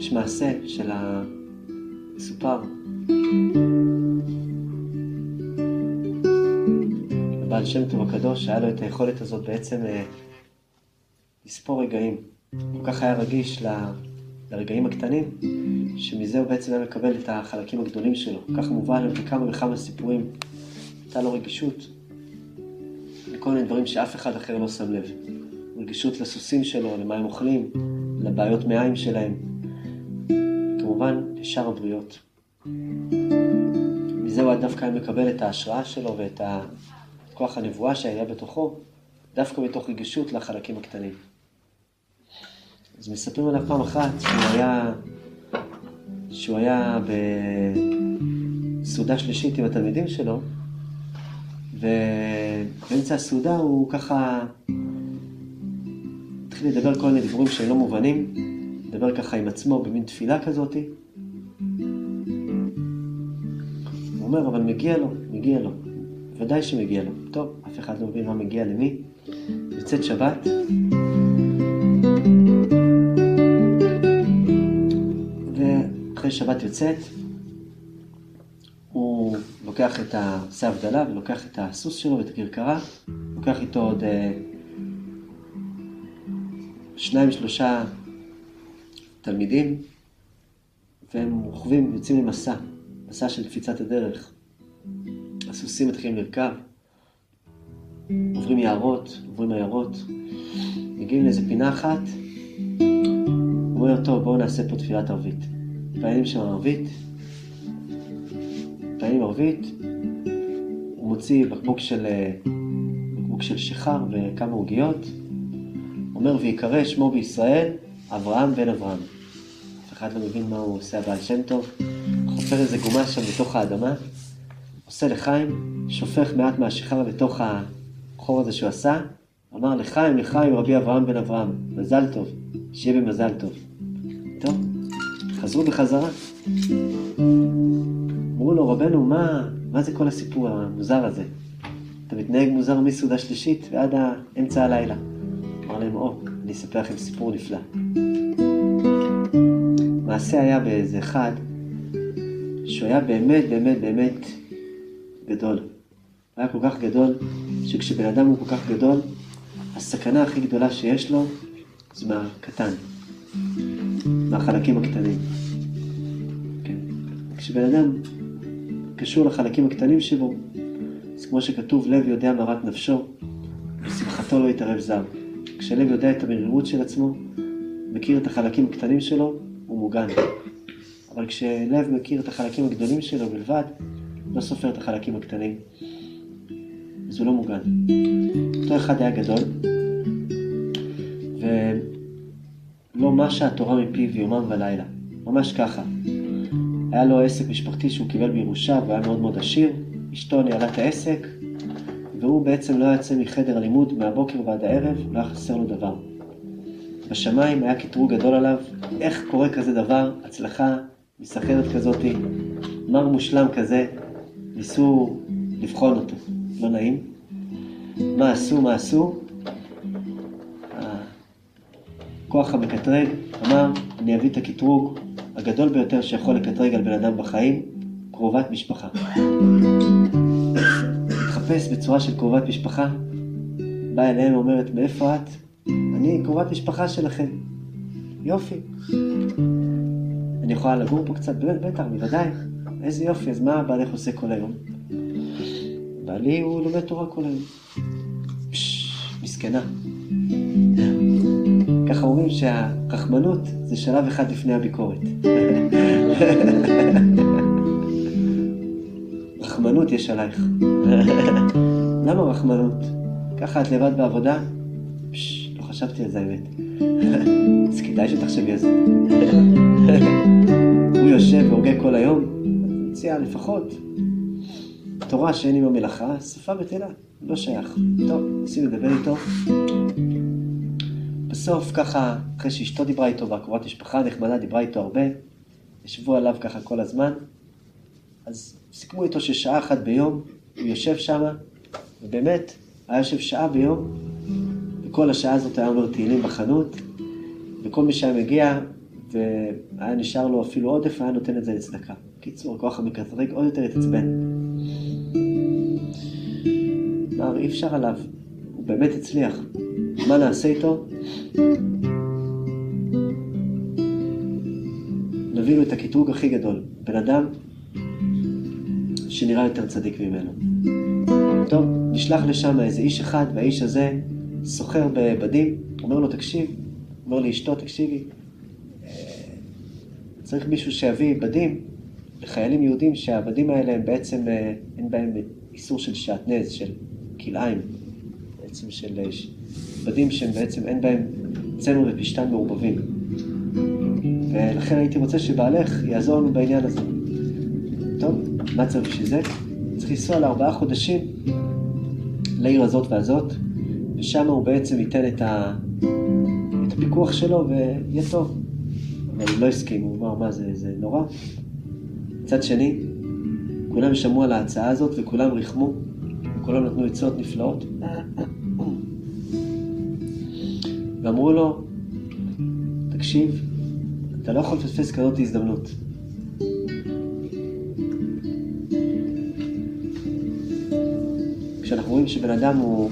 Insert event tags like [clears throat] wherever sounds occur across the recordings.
יש מעשה של הסופר. הבעל שם טוב הקדוש, היה לו את היכולת הזאת בעצם אה, לספור רגעים. כל כך היה רגיש לרגעים הקטנים, שמזה הוא בעצם היה מקבל את החלקים הגדולים שלו. מובא להם בכמה וכמה סיפורים. הייתה לו רגישות לכל מיני דברים שאף אחד אחר לא שם לב. רגישות לסוסים שלו, למה הם אוכלים, לבעיות מעיים שלהם. כמובן, לשאר הבריות. מזה הוא דווקא היה מקבל את ההשראה שלו ואת כוח הנבואה שהיה בתוכו, דווקא מתוך רגישות לחלקים הקטנים. אז מספרים עליו פעם אחת שהוא היה, שהוא היה בסעודה שלישית עם התלמידים שלו, ובאמצע הסעודה הוא ככה התחיל לדבר כל מיני דיבורים שהם לא מובנים, לדבר ככה עם עצמו במין תפילה כזאת. הוא אומר, אבל מגיע לו, מגיע לו. ודאי שמגיע לו. טוב, אף אחד לא מבין מה מגיע למי. יוצאת שבת. ואחרי שבת יוצאת, הוא לוקח את ה... עושה הבדלה ולוקח את הסוס שלו ואת הכרכרה, לוקח איתו עוד אה, שניים, שלושה תלמידים, והם רוכבים, יוצאים למסע, מסע של קפיצת הדרך. הסוסים מתחילים לרכב, עוברים יערות, עוברים עיירות, מגיעים לאיזה פינה אחת, הוא אומר, טוב, בואו נעשה פה תפילת ערבית. פעמים שם ערבית, פעמים ערבית, הוא מוציא בקבוק של, בקבוק של שיכר וכמה עוגיות, אומר, ויקרא שמו בישראל אברהם בן אברהם. אף אחד לא מבין מה הוא עושה הבעל שם טוב, חופר איזה גומה שם בתוך האדמה, עושה לחיים, שופך מעט מהשיכר לתוך החור הזה שהוא עשה, אמר לחיים, לחיים, רבי אברהם בן אברהם, מזל טוב, שיהיה במזל טוב. טוב, חזרו בחזרה. אמרו לו, רבנו, מה, מה זה כל הסיפור המוזר הזה? אתה מתנהג מוזר מסעודה שלישית ועד אמצע הלילה. אמר להם, או, אני אספר לכם סיפור נפלא. מעשה היה באיזה אחד, שהוא היה באמת, באמת, באמת גדול. הוא היה כל כך גדול, שכשבן אדם הוא כל כך גדול, הסכנה הכי גדולה שיש לו זה מהקטן, מהחלקים הקטנים. כן. כשבן אדם קשור לחלקים הקטנים שבו, אז כמו שכתוב, לב יודע מרת נפשו, ושמחתו לא יתערב זר. כשלב יודע את המרירות של עצמו, מכיר את החלקים הקטנים שלו, הוא מוגן. אבל כשלב מכיר את החלקים הגדולים שלו בלבד, לא סופר את החלקים הקטנים, אז הוא לא מוגן. אותו אחד היה גדול, ולא משה התורה מפיו יומם ולילה. ממש ככה. היה לו עסק משפחתי שהוא קיבל בירושה והוא היה מאוד מאוד עשיר, אשתו ניהלה את העסק, והוא בעצם לא יוצא מחדר הלימוד מהבוקר ועד הערב, לא היה חסר לו דבר. בשמיים היה קטרוג גדול עליו, איך קורה כזה דבר, הצלחה מסחרת כזאתי, מר מושלם כזה, ניסו לבחון אותו, לא נעים. מה עשו, מה עשו? הכוח המקטרג אמר, אני אביא את הקטרוג הגדול ביותר שיכול לקטרג על בן אדם בחיים, קרובת משפחה. התחפש בצורה של קרובת משפחה, באה אליהם ואומרת, מאיפה את? אני קרובת משפחה שלכם. יופי. אני יכולה לגור פה קצת? בטח, בוודאי. איזה יופי, אז מה בעלך עושה כל היום? בעלי הוא לומד תורה כל היום. מסכנה. ככה אומרים שהרחמנות זה שלב אחד לפני הביקורת. [laughs] רחמנות יש עלייך. [laughs] למה רחמנות? ככה את לבד בעבודה? פשש, לא חשבתי על זה האמת. [laughs] אז כדאי שתחשבי על זה. [laughs] הוא יושב והוגה כל היום, מציע לפחות תורה שאין עם המלאכה, שפה בטלה, לא שייך. טוב, ניסים לדבר איתו. בסוף ככה, אחרי שאשתו דיברה איתו והקרובת משפחה נחמדה דיברה איתו הרבה, ישבו עליו ככה כל הזמן, אז סיכמו איתו ששעה אחת ביום הוא יושב שם, ובאמת, היה יושב שעה ביום, וכל השעה הזאת היה אומר תהילים בחנות, וכל מי שהיה מגיע והיה נשאר לו אפילו עודף, היה נותן את זה לצדקה. קיצור, הכוח המקטרג עוד יותר התעצבן. אמר, אי אפשר עליו, הוא באמת הצליח. מה נעשה איתו? נביא לו את הקטרוג הכי גדול. בן אדם שנראה יותר צדיק ממנו. טוב, נשלח לשם איזה איש אחד, והאיש הזה סוחר בבדים, אומר לו, תקשיב, אומר לאשתו, תקשיבי, צריך מישהו שיביא בדים לחיילים יהודים שהבדים האלה הם בעצם, אה, אין בהם איסור של שעטנז, של כלאיים, בעצם של אה, בדים שהם בעצם אין בהם צמר ופשתן מעורבבים. ולכן הייתי רוצה שבעלך יעזור לנו בעניין הזה. טוב, מה צריך בשביל זה? צריך לנסוע לארבעה חודשים לעיר הזאת והזאת, ושם הוא בעצם ייתן את, ה... את הפיקוח שלו ויהיה טוב. אבל הוא לא הסכים, הוא אמר, מה זה, זה נורא? מצד שני, כולם שמעו על ההצעה הזאת וכולם ריחמו, וכולם נתנו עצות נפלאות. ואמרו לו, תקשיב, אתה לא יכול לפספס כזאת הזדמנות. רואים שבן אדם הוא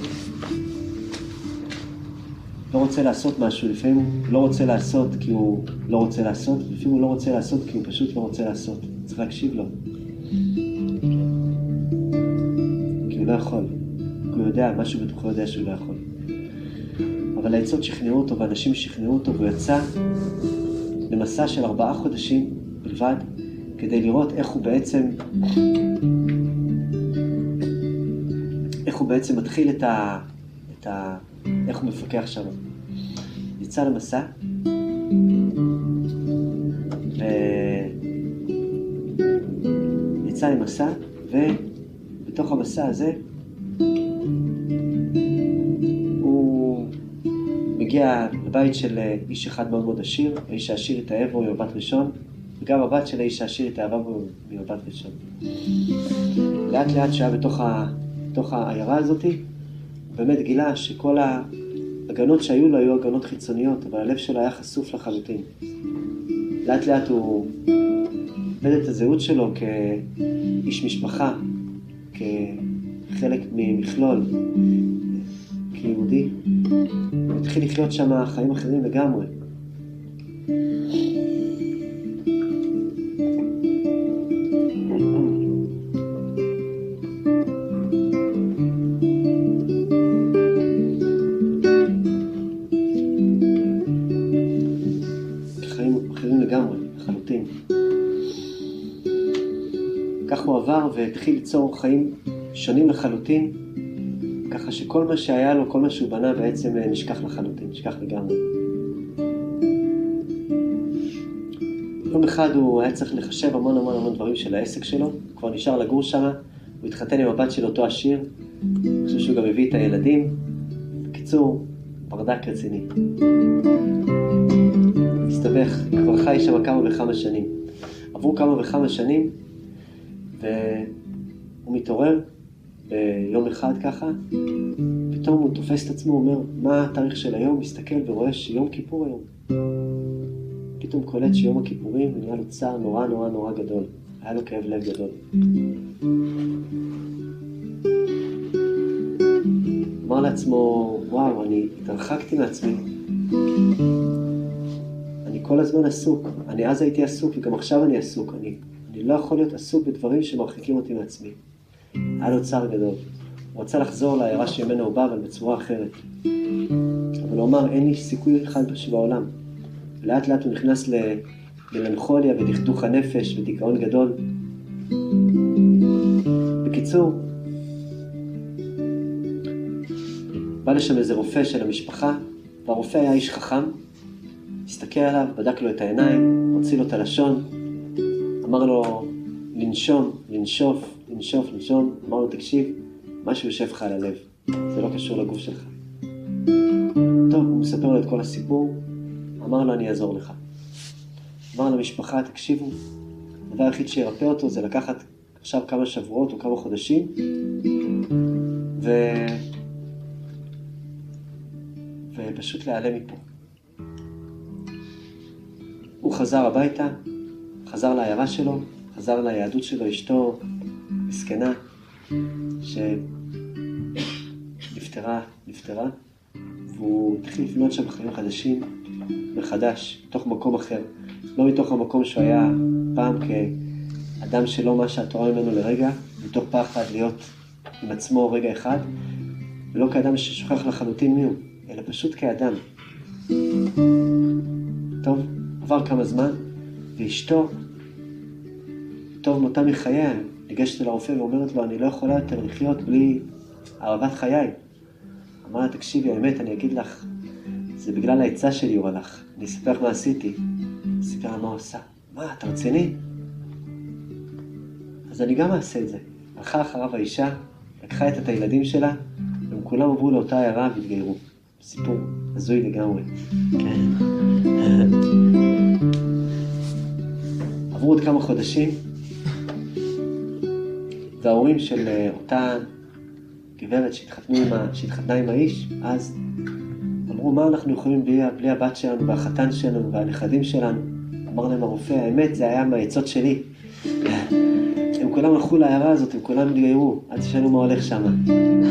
לא רוצה לעשות משהו, לפעמים הוא לא רוצה לעשות כי הוא לא רוצה לעשות, לפעמים הוא לא רוצה לעשות כי הוא פשוט לא רוצה לעשות. צריך להקשיב לו. כי הוא לא יכול. הוא יודע, משהו בתוכו יודע שהוא לא יכול. אבל העצות שכנעו אותו ואנשים שכנעו אותו והוא יצא למסע של ארבעה חודשים בלבד כדי לראות איך הוא בעצם בעצם מתחיל את ה... את ה... איך הוא מפקח שם. יצא למסע, ו... יצא למסע, ובתוך המסע הזה הוא מגיע לבית של איש אחד מאוד מאוד עשיר, האיש העשיר התאהב בו ממבט ראשון, וגם הבת של האיש העשיר התאהבה בו ממבט ראשון. לאט לאט שהיה בתוך, ה... בתוך העיירה הזאתי, באמת גילה שכל ההגנות שהיו לו היו הגנות חיצוניות, אבל הלב שלו היה חשוף לחלוטין. לאט לאט הוא איבד את הזהות שלו כאיש משפחה, כחלק ממכלול, כיהודי. הוא התחיל לחיות שם חיים אחרים לגמרי. והתחיל ליצור חיים שונים לחלוטין, ככה שכל מה שהיה לו, כל מה שהוא בנה בעצם אה, נשכח לחלוטין, נשכח לגמרי. יום אחד הוא היה צריך לחשב המון המון המון דברים של העסק שלו, הוא כבר נשאר לגור שם, הוא התחתן עם הבת של אותו עשיר, אני חושב שהוא גם הביא את הילדים. בקיצור, ברדק רציני. הסתבך, כבר חי שם כמה וכמה שנים. עברו כמה וכמה שנים, והוא מתעורר ביום אחד ככה, פתאום הוא תופס את עצמו, אומר, מה התאריך של היום? מסתכל ורואה שיום כיפור היום. פתאום קולט שיום הכיפורים ונהיה לו צער נורא נורא נורא גדול. היה לו כאב לב גדול. אמר לעצמו, וואו, אני התרחקתי מעצמי. אני כל הזמן עסוק. אני אז הייתי עסוק וגם עכשיו אני עסוק. אני אני לא יכול להיות עסוק בדברים שמרחיקים אותי מעצמי. היה לו צער גדול. הוא רצה לחזור לעיירה שממנה הוא בא, אבל בצורה אחרת. אבל הוא אמר, אין לי סיכוי אחד בעולם. לאט לאט הוא נכנס למלנכוליה ודכדוך הנפש ודיכאון גדול. בקיצור, בא לשם איזה רופא של המשפחה, והרופא היה איש חכם, הסתכל עליו, בדק לו את העיניים, הוציא לו את הלשון, אמר לו לנשום, לנשוף, לנשוף, לנשום, אמר לו, תקשיב, משהו יושב לך על הלב, זה לא קשור לגוף שלך. טוב, הוא מספר לו את כל הסיפור, אמר לו, אני אעזור לך. אמר למשפחה, תקשיבו, הדבר היחיד שירפא אותו זה לקחת עכשיו כמה שבועות או כמה חודשים, ו... ופשוט להיעלם מפה. הוא חזר הביתה, חזר לעיירה שלו, חזר ליהדות שלו, אשתו מסכנה, שנפטרה, נפטרה, והוא התחיל לבנות שם חיים חדשים מחדש, מתוך מקום אחר. לא מתוך המקום שהוא היה פעם כאדם שלא מה שהתורה ממנו לרגע, מתוך פחד להיות עם עצמו רגע אחד, ולא כאדם ששוכח לחלוטין מי הוא, אלא פשוט כאדם. טוב, עבר כמה זמן, ואשתו, טוב מותה מחייה, ניגשת לרופא ואומרת לו, אני לא יכולה יותר לחיות בלי אהבת חיי. אמר לה, תקשיבי, האמת, אני אגיד לך, זה בגלל העצה שלי הוא הלך. אני אספר לך מה עשיתי. סיפר לה מה הוא עשה. מה, אתה רציני? אז אני גם אעשה את זה. הלכה אחריו האישה, לקחה את הילדים שלה, והם כולם עברו לאותה עיירה והתגיירו. סיפור הזוי לגמרי. כן. עברו עוד כמה חודשים, וההורים של אה, אותה גברת שהתחתנה עם האיש, אז אמרו, מה אנחנו יכולים בלי, בלי הבת שלנו והחתן שלנו והנכדים שלנו? אמר להם הרופא, האמת, זה היה מהעצות שלי. הם כולם הלכו לעיירה הזאת, הם כולם התגיירו, אל תשאלו מה הולך שם.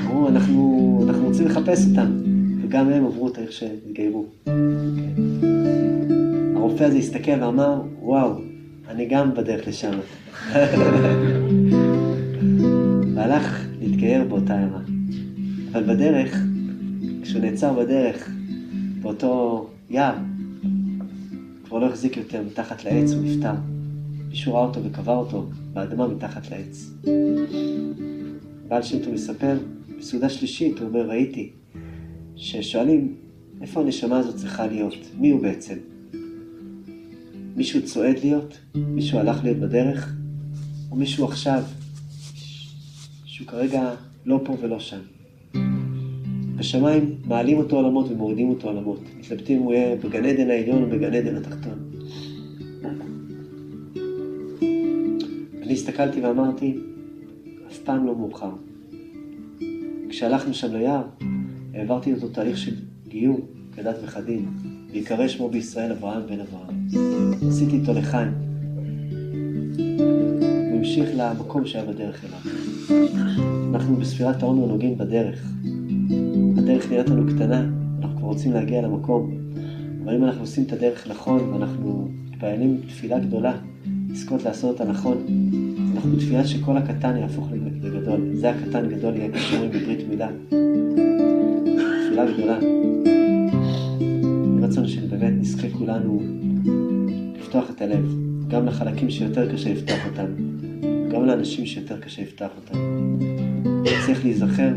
אמרו, אנחנו, אנחנו רוצים לחפש אותם. וגם הם עברו את איך שהתגיירו. הרופא הזה הסתכל ואמר, וואו, אני גם בדרך לשם. והלך להתגייר באותה עיירה. אבל בדרך, כשהוא נעצר בדרך, באותו יער, כבר לא החזיק יותר מתחת לעץ, הוא נפטר. מישהו ראה אותו וקבר אותו באדמה מתחת לעץ. בעל שם טוב מספר, בסעודה שלישית הוא אומר, ראיתי, ששואלים, איפה הנשמה הזאת צריכה להיות? מי הוא בעצם? מישהו צועד להיות? מישהו הלך להיות בדרך? או מישהו עכשיו, שהוא כרגע לא פה ולא שם? בשמיים מעלים אותו עולמות ומורידים אותו עולמות. מתלבטים אם הוא יהיה בגן עדן העליון או בגן עדן התחתון. אני הסתכלתי ואמרתי, אף פעם לא מאוחר. כשהלכנו שם ליער, העברתי אותו תהליך של גיור כדת וכדין, ויקרא שמו בישראל אברהם בן אברהם. עשיתי איתו לחיים. הוא המשיך למקום שהיה בדרך אליו. אנחנו בספירת העומר נוגעים בדרך. הדרך נראית לנו קטנה, אנחנו כבר רוצים להגיע למקום. אבל אם אנחנו עושים את הדרך נכון, ואנחנו מתפעלים תפילה גדולה, לזכות לעשות אותה נכון, אנחנו בתפילה שכל הקטן יהפוך לגדול. זה הקטן גדול יהיה כשאומרים בברית מילה. תפילה גדולה. רצון שבאמת נזכה כולנו לפתוח את הלב, גם לחלקים שיותר קשה לפתוח אותם, גם לאנשים שיותר קשה לפתוח אותם. צריך להיזכר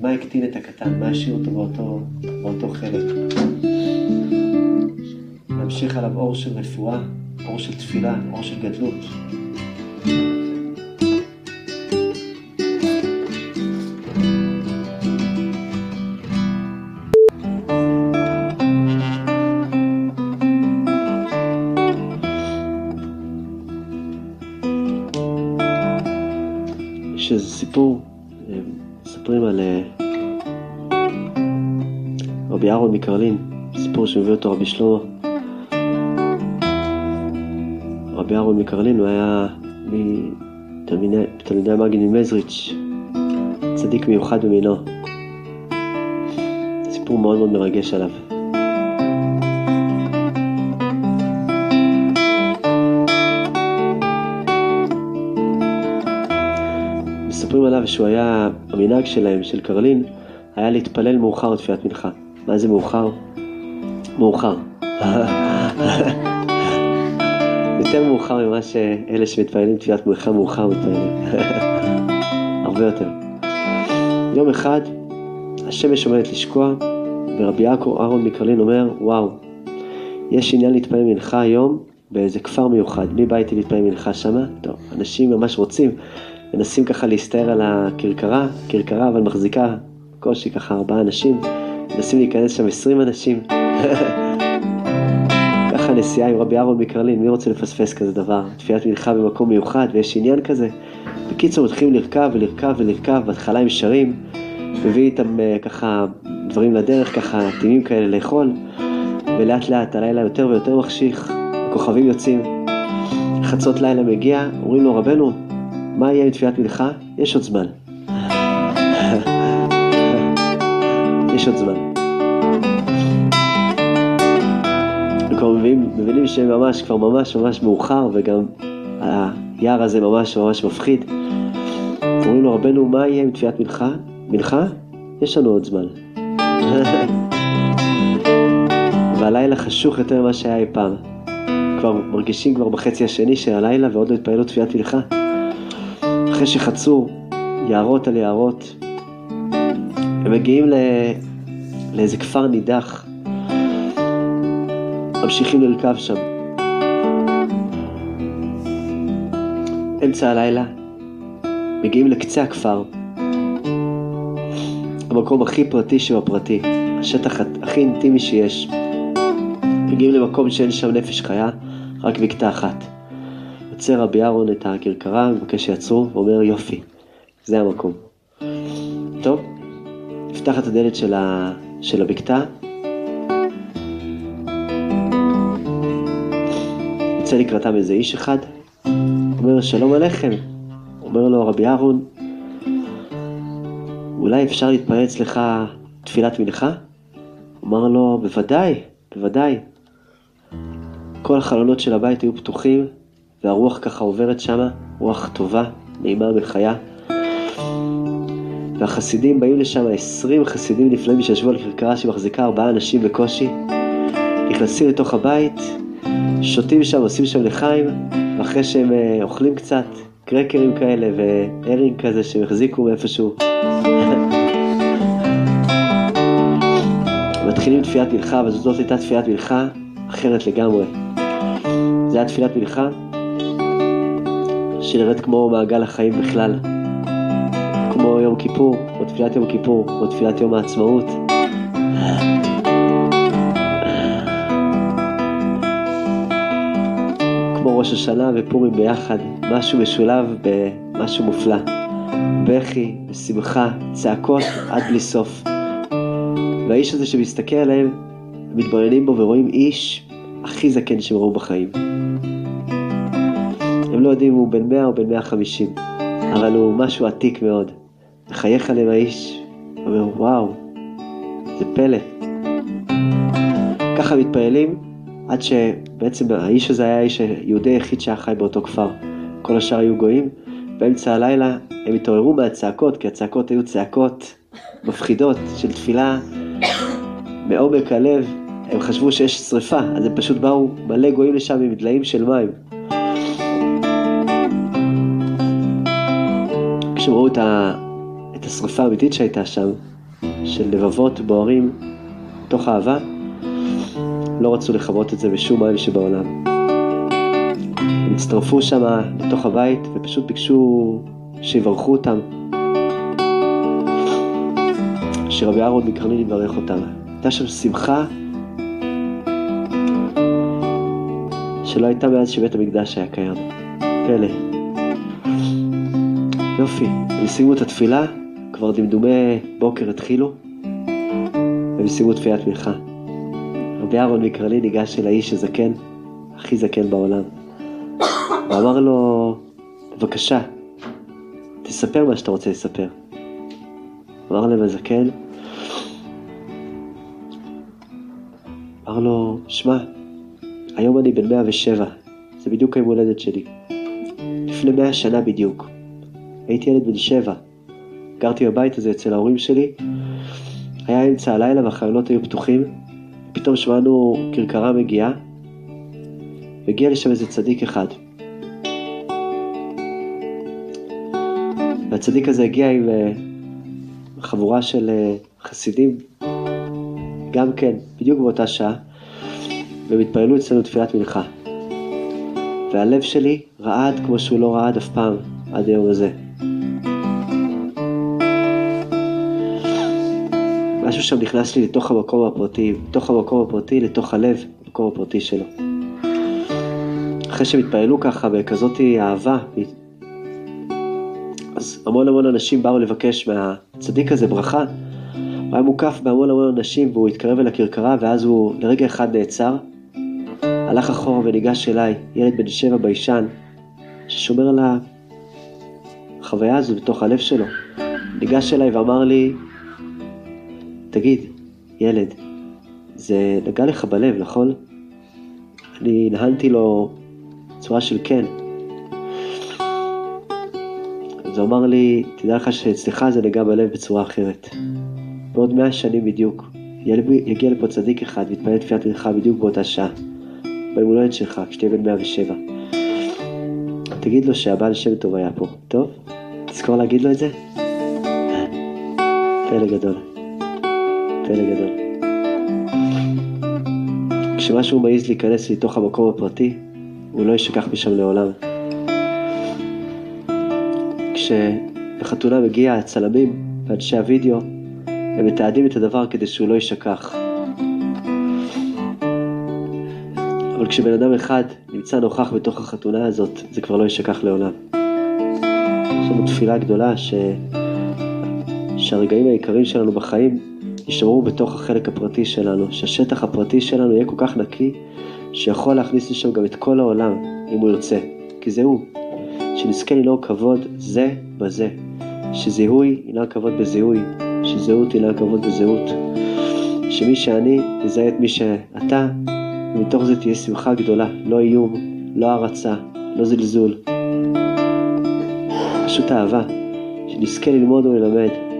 מה הקטין את הקטן, מה השאיר אותו באותו, באותו חלק. להמשיך עליו אור של רפואה, אור של תפילה, אור של גדלות. איזה סיפור, מספרים על אה, רבי אהרון מקרלין, סיפור שמביא אותו רבי שלמה. רבי אהרון מקרלין הוא היה מתלמידי המגיד ממזריץ', צדיק מיוחד במינו. סיפור מאוד מאוד מרגש עליו. עליו שהוא היה, המנהג שלהם, של קרלין, היה להתפלל מאוחר לתפילת מנחה. מה זה מאוחר? מאוחר. [laughs] יותר מאוחר ממה שאלה שמתפללים תפילת מנחה מאוחר מתפללים. [laughs] הרבה יותר. יום אחד השמש עומדת לשקוע, ורבי יעקב אהרון מקרלין אומר, וואו, יש עניין להתפלל מנחה היום באיזה כפר מיוחד. מי בא איתי להתפלל מנחה שמה? טוב, אנשים ממש רוצים, מנסים ככה להסתער על הכרכרה, כרכרה אבל מחזיקה קושי ככה ארבעה אנשים, מנסים להיכנס שם עשרים אנשים. [laughs] ככה נסיעה עם רבי אהרון מקרלין, מי רוצה לפספס כזה דבר? תפילת מנחה במקום מיוחד ויש עניין כזה. בקיצור, מתחילים לרכב ולרכב ולרכב, בהתחלה הם שרים, מביא איתם uh, ככה דברים לדרך, ככה טימים כאלה לאכול, ולאט לאט הלילה יותר ויותר מחשיך, הכוכבים יוצאים, חצות לילה מגיע, אומרים לו רבנו, מה יהיה עם תפילת מנחה? יש עוד זמן. יש עוד זמן. וכבר מבינים, מבינים שממש, כבר ממש ממש מאוחר, וגם היער הזה ממש ממש מפחיד. אומרים לו, רבנו, מה יהיה עם תפילת מנחה? מנחה? יש לנו עוד זמן. [laughs] והלילה חשוך יותר ממה שהיה אי פעם. כבר מרגישים כבר בחצי השני של הלילה ועוד לא התפעלו תפילת מנחה. אחרי שחצו יערות על יערות, הם מגיעים ל... לאיזה כפר נידח, ממשיכים לרכב שם. אמצע הלילה, מגיעים לקצה הכפר, המקום הכי פרטי שבפרטי, השטח הכי אינטימי שיש. מגיעים למקום שאין שם נפש חיה, רק בקתה אחת. עוצר רבי אהרון את הכרכרה, מבקש שיעצרו, ואומר יופי, זה המקום. טוב, נפתח את הדלת של, ה... של הבקתה. יוצא לקראתם איזה איש אחד, אומר שלום עליכם. אומר לו רבי אהרון, אולי אפשר להתפלל אצלך תפילת מנחה? אמר לו, בוודאי, בוודאי. כל החלונות של הבית היו פתוחים, והרוח ככה עוברת שמה, רוח טובה, נעימה וחיה. והחסידים באים לשם, עשרים חסידים נפלאים שישבו על כרכרה שמחזיקה ארבעה אנשים בקושי, נכנסים לתוך הבית, שותים שם, עושים שם לחיים, ואחרי שהם אה, אוכלים קצת, קרקרים כאלה והרינג כזה שהם החזיקו מאיפשהו. [laughs] מתחילים תפילת מלכה, וזאת הייתה תפילת מלכה אחרת לגמרי. זה היה תפילת מלכה שנראית כמו מעגל החיים בכלל. כמו יום כיפור, או תפילת יום כיפור, או תפילת יום העצמאות. כמו ראש השנה ופורים ביחד, משהו משולב במשהו מופלא. בכי, שמחה, צעקות עד בלי סוף. והאיש הזה שמסתכל עליהם, מתבוננים בו ורואים איש הכי זקן שהם ראו בחיים. לא יודעים אם הוא בן 100 או בן 150, אבל הוא משהו עתיק מאוד. מחייך עליהם האיש, אומר וואו, זה פלא. ככה מתפעלים עד שבעצם האיש הזה היה האיש היהודי היחיד שהיה חי באותו כפר. כל השאר היו גויים. באמצע הלילה הם התעוררו מהצעקות, כי הצעקות היו צעקות מפחידות של תפילה מעומק הלב. הם חשבו שיש שריפה, אז הם פשוט באו מלא גויים לשם עם דליים של מים. כשהם ראו את, ה... את האמיתית שהייתה שם, של לבבות בוערים תוך אהבה, לא רצו לכבות את זה בשום מים שבעולם. הם הצטרפו שם לתוך הבית ופשוט ביקשו שיברכו אותם. שרבי אהרון מקרנין יברך אותם. הייתה שם שמחה שלא הייתה מאז שבית המקדש היה קיים. פלא. יופי, הם סיימו את התפילה, כבר דמדומי בוקר התחילו, והם סיימו תפילת מנחה. רבי אהרון מקרלין ניגש אל האיש הזקן, הכי זקן בעולם, ואמר לו, בבקשה, תספר מה שאתה רוצה לספר. אמר להם הזקן, אמר לו, שמע, היום אני בן 107, זה בדיוק היום הולדת שלי. לפני 100 שנה בדיוק. הייתי ילד בן 7. גרתי בבית הזה אצל ההורים שלי. היה אמצע הלילה והחלונות היו פתוחים. פתאום שמענו כרכרה מגיעה. והגיע לשם איזה צדיק אחד. והצדיק הזה הגיע עם uh, חבורה של uh, חסידים, גם כן, בדיוק באותה שעה, והם התפללו אצלנו תפילת מנחה. והלב שלי רעד כמו שהוא לא רעד אף פעם עד היום הזה. משהו שם נכנס לי לתוך המקום הפרטי, לתוך המקום הפרטי, לתוך הלב, המקום הפרטי שלו. אחרי שהם התפללו ככה בכזאת אהבה, אז המון המון אנשים באו לבקש מהצדיק הזה ברכה. היה מוקף בהמון המון אנשים והוא התקרב אל הכרכרה ואז הוא לרגע אחד נעצר, הלך אחורה וניגש אליי, ילד בן שבע ביישן, ששומר על החוויה הזו בתוך הלב שלו. ניגש אליי ואמר לי, תגיד, ילד, זה נגע לך בלב, נכון? אני נהנתי לו צורה של כן. אז הוא אמר לי, תדע לך שאצלך זה נגע בלב בצורה אחרת. בעוד מאה שנים בדיוק, יגיע לפה צדיק אחד ויתפלל תפילת מנחה בדיוק באותה שעה, ביום שלך, כשתהיה בן 107. תגיד לו שהבעל שם טוב היה פה, טוב? תזכור להגיד לו את זה? פלא גדול. פלא גדול. כשמשהו מעז להיכנס לתוך המקום הפרטי, הוא לא ישכח משם לעולם. כשבחתונה מגיע הצלמים ואנשי הוידאו, הם מתעדים את הדבר כדי שהוא לא יישכח. אבל כשבן אדם אחד נמצא נוכח בתוך החתונה הזאת, זה כבר לא יישכח לעולם. יש לנו תפילה גדולה ש... שהרגעים היקרים שלנו בחיים יישמרו בתוך החלק הפרטי שלנו, שהשטח הפרטי שלנו יהיה כל כך נקי, שיכול להכניס לשם גם את כל העולם, אם הוא ירצה, כי זה הוא. שנזכה לנהוג כבוד זה בזה, שזיהוי ינהג כבוד בזיהוי, שזהות ינהג כבוד בזהות, שמי שאני יזהה את מי שאתה, ומתוך זה תהיה שמחה גדולה, לא איום, לא הערצה, לא זלזול. פשוט אהבה, שנזכה ללמוד וללמד,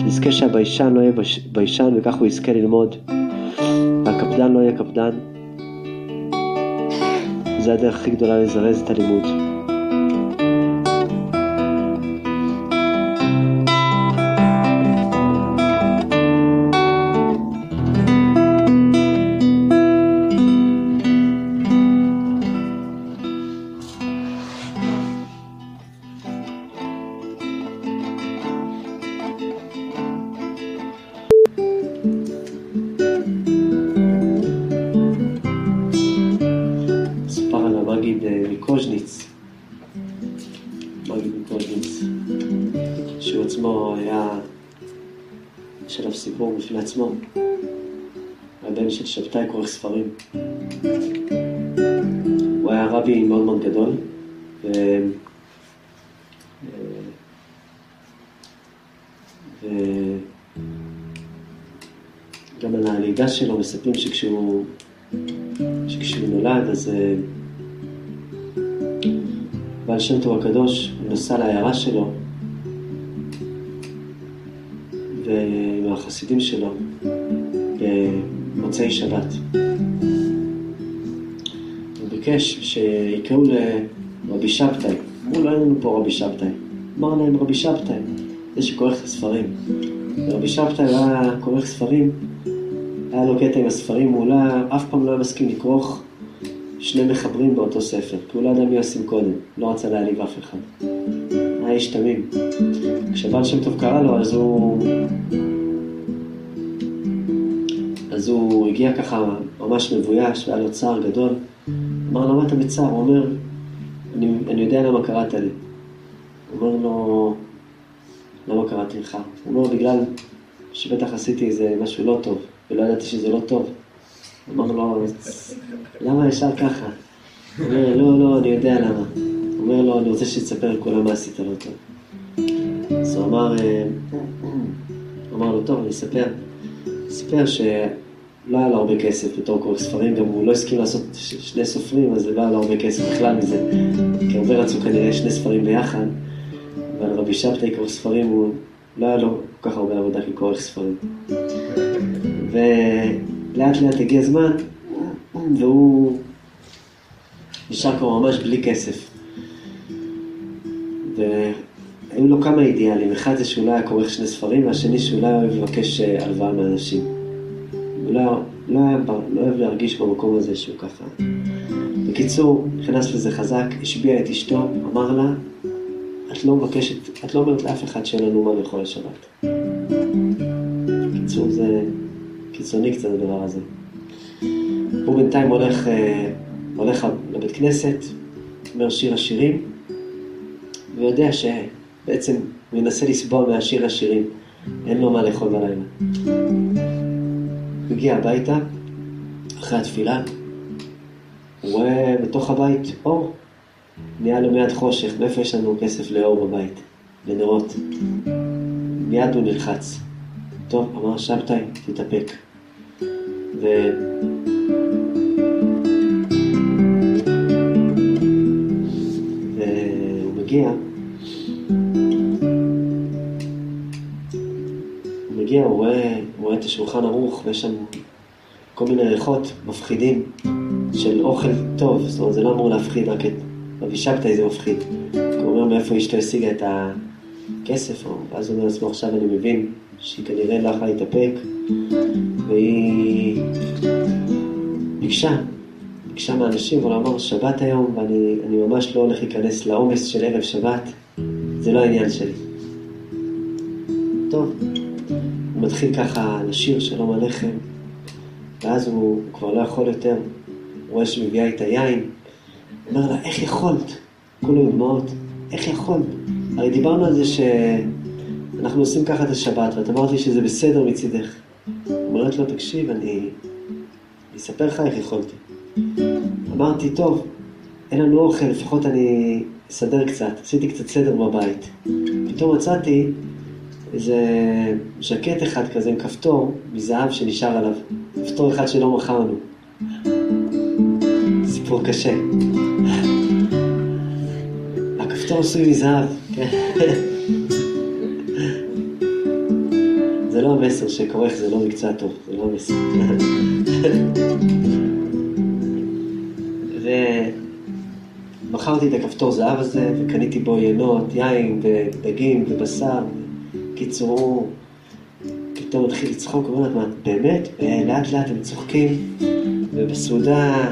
שנזכה שהביישן לא יהיה ביישן וכך הוא יזכה ללמוד, והקפדן לא יהיה קפדן. זה הדרך הכי גדולה לזרז את הלימוד. אז אה, בעל שם טוב הקדוש, נסע לעיירה שלו ועם החסידים שלו במוצאי שבת. הוא ביקש שיקראו לרבי שבתאי. אמרו לא אין לנו פה רבי שבתאי. אמר להם רבי שבתאי, זה שכורך את הספרים. ורבי שבתאי היה כורך ספרים, היה לו קטע עם הספרים, הוא לא, אף פעם לא היה מסכים לכרוך שני מחברים באותו ספר, כי הוא לא ידע מי עושים קודם, לא רצה להעליב אף אחד. היה איש תמים. כשבעל שם טוב קרא לו, אז הוא אז הוא הגיע ככה ממש מבויש, והיה לו צער גדול. אמר לו, מה אתה בצער? הוא אומר, אני, אני יודע למה קראת לי. הוא אומר לו, למה קראתי לך? הוא אומר, בגלל שבטח עשיתי איזה משהו לא טוב, ולא ידעתי שזה לא טוב. אמר לו, למה ישר ככה? הוא אומר, לא, לא, אני יודע למה. הוא אומר לו, אני רוצה שתספר לכולם מה עשית לא טוב. אז הוא אמר, אה, הוא אמר לו, טוב, אני אספר. סיפר שלא היה לו הרבה כסף בתור קורא ספרים, גם הוא לא הסכים לעשות שני סופרים, אז לא היה לו הרבה כסף בכלל מזה. כי הרבה רצו כנראה שני ספרים ביחד, אבל רבי שבתאי קורא ספרים, הוא לא היה לו כל כך הרבה עבודה כקורא ספרים. ולאט לאט הגיע זמן, והוא נשאר כבר ממש בלי כסף. היו לו כמה אידיאלים, אחד זה שהוא לא היה כורך שני ספרים, והשני שהוא לא היה אוהב לבקש אה, הלוואה מאנשים. הוא לא, לא, היה, לא אוהב להרגיש במקום הזה שהוא ככה. בקיצור, נכנס לזה חזק, השביע את אשתו, אמר לה, את לא מבקשת, את לא אומרת לאף אחד שאין לנו מה לאכול לשבת. בקיצור, זה קיצוני קצת הדבר הזה. הוא בינתיים הולך, אה, הולך לבית כנסת, אומר שיר השירים, ויודע ש... בעצם הוא ינסה לסבוע מהשיר השירים. אין לו מה לאכול בלילה. מגיע הביתה, אחרי התפילה, הוא רואה בתוך הבית אור. נהיה לו מיד חושך, מאיפה יש לנו כסף לאור בבית? לנרות. מיד הוא נלחץ. טוב, אמר שבתאי, תתאפק. ו... והוא מגיע, הוא מגיע, הוא רואה, הוא רואה את השולחן ערוך, ויש שם כל מיני ריחות מפחידים של אוכל טוב, זאת אומרת, זה לא אמור להפחיד רק את רבי שבתאי, זה מפחיד. הוא אומר מאיפה אשתו השיגה את הכסף, ואז הוא אומר לעצמו, עכשיו אני מבין שהיא כנראה לא יכולה להתאפק, והיא ביקשה, ביקשה מהאנשים, אבל אמר, שבת היום, ואני ממש לא הולך להיכנס לעומס של ערב שבת, זה לא העניין שלי. טוב, הוא מתחיל ככה לשיר שלום עליכם, ואז הוא, כבר לא יכול יותר, הוא רואה שמביאה את היין, הוא אומר לה, איך יכולת? כולו דמעות, איך יכולת? הרי דיברנו על זה שאנחנו עושים ככה את השבת, ואת אמרת לי שזה בסדר מצידך. אומרת לו, תקשיב, אני, אספר לך איך יכולתי. אמרתי, טוב, אין לנו אוכל, לפחות אני אסדר קצת. עשיתי קצת סדר בבית. פתאום מצאתי איזה ז'קט אחד כזה עם כפתור מזהב שנשאר עליו. כפתור אחד שלא מכרנו. סיפור קשה. הכפתור עשוי מזהב, כן. [laughs] זה לא המסר שכורך זה לא מקצוע טוב, זה לא המסר. ומכרתי את הכפתור זהב הזה, וקניתי בו יינות, יין ודגים ובשר. קיצור, פתאום התחיל לצחוק, הוא אומר, באמת? לאט לאט הם צוחקים, ובסעודה,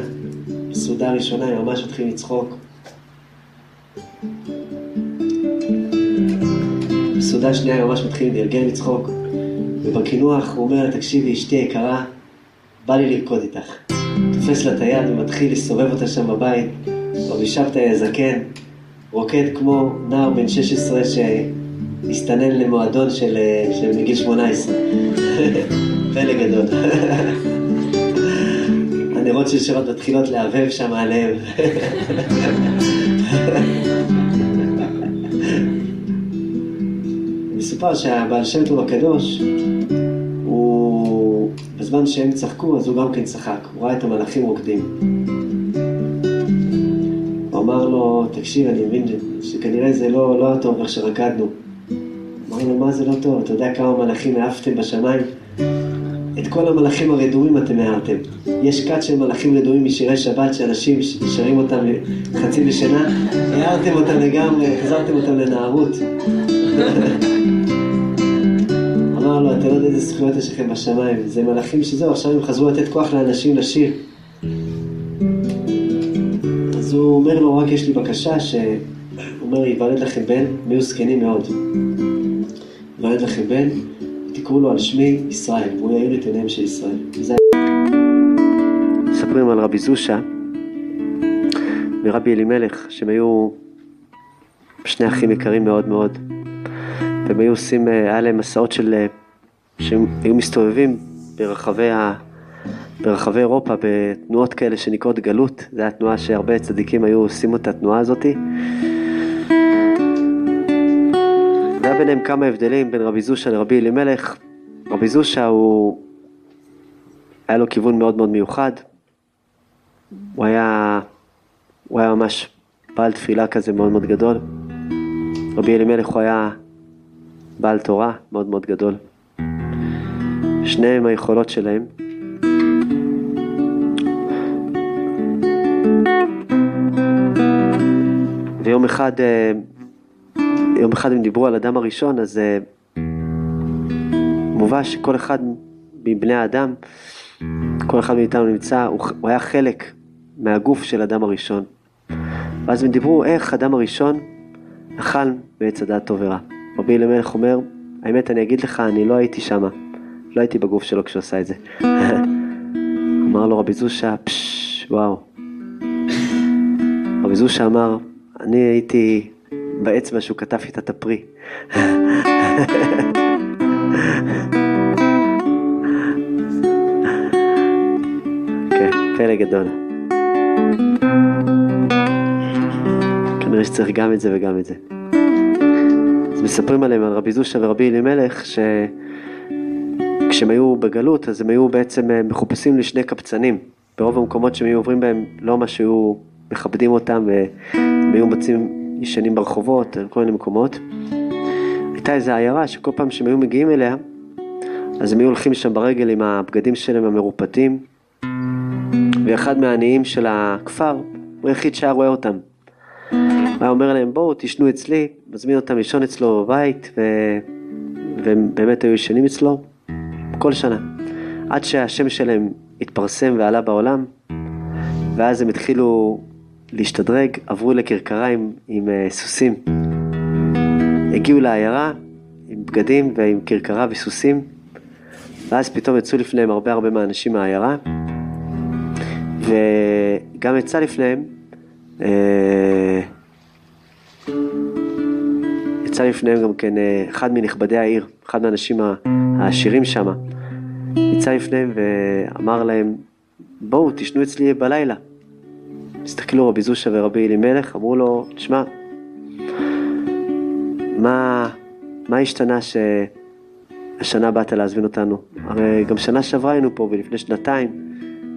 בסעודה הראשונה הם ממש מתחילים לצחוק. בסעודה השנייה הם ממש מתחילים לגלגל לצחוק. ובקינוח הוא אומר, תקשיבי, אשתי יקרה, בא לי לרקוד איתך. תופס לה את היד ומתחיל לסובב אותה שם בבית. רבי שבתאי הזקן, רוקד כמו נער בן 16 שהסתנן למועדון של, של מגיל 18. [laughs] פלא גדול. [laughs] הנרות של שבת מתחילות להבהב שם עליהם. [laughs] מסופר שהבעל שם טוב הקדוש, הוא, בזמן שהם צחקו, אז הוא גם כן צחק. הוא ראה את המלאכים רוקדים. הוא אמר לו, תקשיב, אני מבין שכנראה זה לא, לא הטוב איך שרקדנו. אמר לו, מה זה לא טוב? אתה יודע כמה מלאכים העפתם בשמיים? את כל המלאכים הרדומים אתם הערתם. יש כת של מלאכים רדומים משירי שבת שאנשים שרים אותם חצי בשנה, הערתם אותם לגמרי, החזרתם אותם לנערות. [laughs] אתה לא יודע איזה זכויות יש לכם בשמיים. זה מלאכים שזהו, עכשיו הם חזרו לתת כוח לאנשים לשיר. אז הוא אומר לו, רק יש לי בקשה, שהוא אומר, ייוולד לכם בן, היו זקנים מאוד. ייוולד לכם בן, תקראו לו על שמי ישראל, והוא יאיר את עיניהם של ישראל. זה... מספרים על רבי זושה ורבי אלימלך, שהם היו שני אחים יקרים מאוד מאוד. והם היו עושים, היה להם מסעות של, שהם היו מסתובבים ברחבי, ה, ברחבי אירופה בתנועות כאלה שנקראות גלות, זו הייתה תנועה שהרבה צדיקים היו עושים את התנועה הזאתי. והיה ביניהם כמה הבדלים בין רבי זושה לרבי אלימלך. רבי זושה הוא, היה לו כיוון מאוד מאוד מיוחד. הוא היה, הוא היה ממש בעל תפילה כזה מאוד מאוד גדול. רבי אלימלך הוא היה בעל תורה מאוד מאוד גדול. שניהם היכולות שלהם. ויום אחד, יום אחד הם דיברו על אדם הראשון, אז מובא שכל אחד מבני האדם, כל אחד מאיתנו נמצא, הוא, הוא היה חלק מהגוף של אדם הראשון. ואז הם דיברו איך אדם הראשון אכל בעץ הדעת טוב ורע. רבי אלימלך אומר, האמת אני אגיד לך, אני לא הייתי שם, לא הייתי בגוף שלו כשהוא עשה את זה. [laughs] אמר לו רבי זושה, פשש, וואו. רבי זושה אמר, אני הייתי באצבע שהוא כתב איתה את הפרי. [laughs] כן, פלא גדול. כנראה שצריך גם את זה וגם את זה. אז מספרים עליהם, על רבי זושה ורבי אלימלך, שכשהם היו בגלות, אז הם היו בעצם אה, מחופשים לשני קבצנים. ברוב המקומות שהם היו עוברים בהם, לא ממש היו מכבדים אותם, והם היו מוצאים ישנים ברחובות, כל מיני מקומות. הייתה איזו עיירה שכל פעם שהם היו מגיעים אליה, אז הם היו הולכים שם ברגל עם הבגדים שלהם המרופטים, ואחד מהעניים של הכפר, הוא היחיד שהיה רואה אותם. והיה אומר להם, בואו תשנו אצלי, מזמין אותם לישון אצלו בבית, ו... והם באמת היו ישנים אצלו כל שנה. עד שהשם שלהם התפרסם ועלה בעולם, ואז הם התחילו להשתדרג, עברו לכרכרה עם, עם uh, סוסים. הגיעו לעיירה עם בגדים ועם כרכרה וסוסים, ואז פתאום יצאו לפניהם הרבה הרבה מהאנשים מהעיירה, וגם יצא לפניהם, uh, יצא לפניהם גם כן uh, אחד מנכבדי העיר, אחד מהאנשים העשירים שם, יצא לפניהם ואמר להם, בואו תשנו אצלי בלילה. הסתכלו רבי זושה ורבי אלימלך, אמרו לו, תשמע, מה, מה השתנה שהשנה באת להזמין אותנו? הרי גם שנה שעברה היינו פה ולפני שנתיים,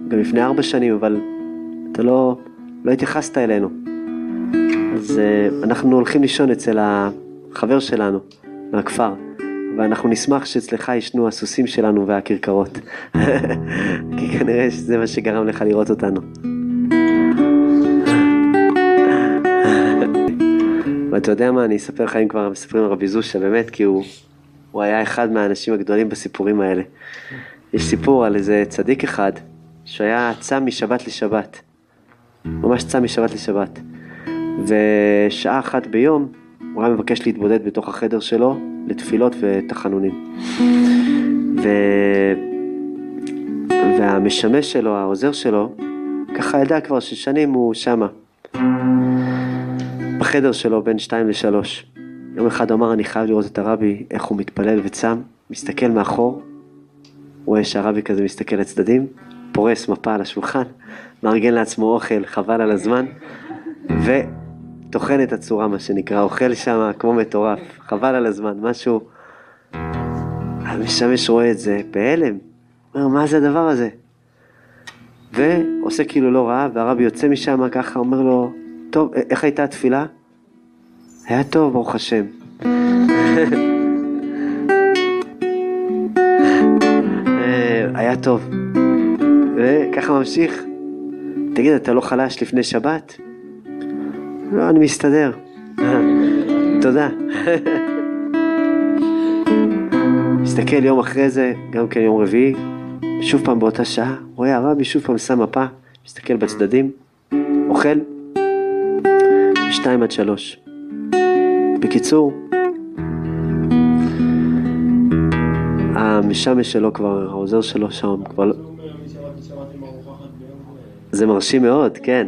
גם לפני ארבע שנים, אבל אתה לא, לא התייחסת אלינו. אז uh, אנחנו הולכים לישון אצל החבר שלנו מהכפר, ואנחנו נשמח שאצלך ישנו הסוסים שלנו והכרכרות, [laughs] כי כנראה שזה מה שגרם לך לראות אותנו. ואתה יודע מה, אני אספר לך אם כבר מספרים על רבי זושה, באמת, כי הוא, הוא היה אחד מהאנשים הגדולים בסיפורים האלה. יש סיפור על איזה צדיק אחד, שהיה צם משבת לשבת. ממש צם משבת לשבת. ושעה אחת ביום הוא היה מבקש להתבודד בתוך החדר שלו לתפילות ותחנונים. ו... והמשמש שלו, העוזר שלו, ככה ידע כבר ששנים הוא שמה. בחדר שלו בין שתיים לשלוש. יום אחד הוא אמר, אני חייב לראות את הרבי, איך הוא מתפלל וצם, מסתכל מאחור, רואה שהרבי כזה מסתכל לצדדים, פורס מפה על השולחן, מארגן לעצמו אוכל, חבל על הזמן, וטוחן את הצורה, מה שנקרא, אוכל שם כמו מטורף, חבל על הזמן, משהו... המשמש רואה את זה בהלם, אומר, מה זה הדבר הזה? ועושה כאילו לא רע, והרבי יוצא משם ככה, אומר לו, טוב, איך הייתה התפילה? היה טוב, ברוך השם. [laughs] אה, היה טוב. וככה ממשיך. תגיד, אתה לא חלש לפני שבת? לא, אני מסתדר. תודה. מסתכל יום אחרי זה, גם כן יום רביעי, שוב פעם באותה שעה, רואה הרבי שוב פעם שם מפה, מסתכל בצדדים, אוכל, שתיים עד שלוש. בקיצור, המשמש שלו כבר, העוזר שלו שם כבר לא... זה מרשים מאוד, כן.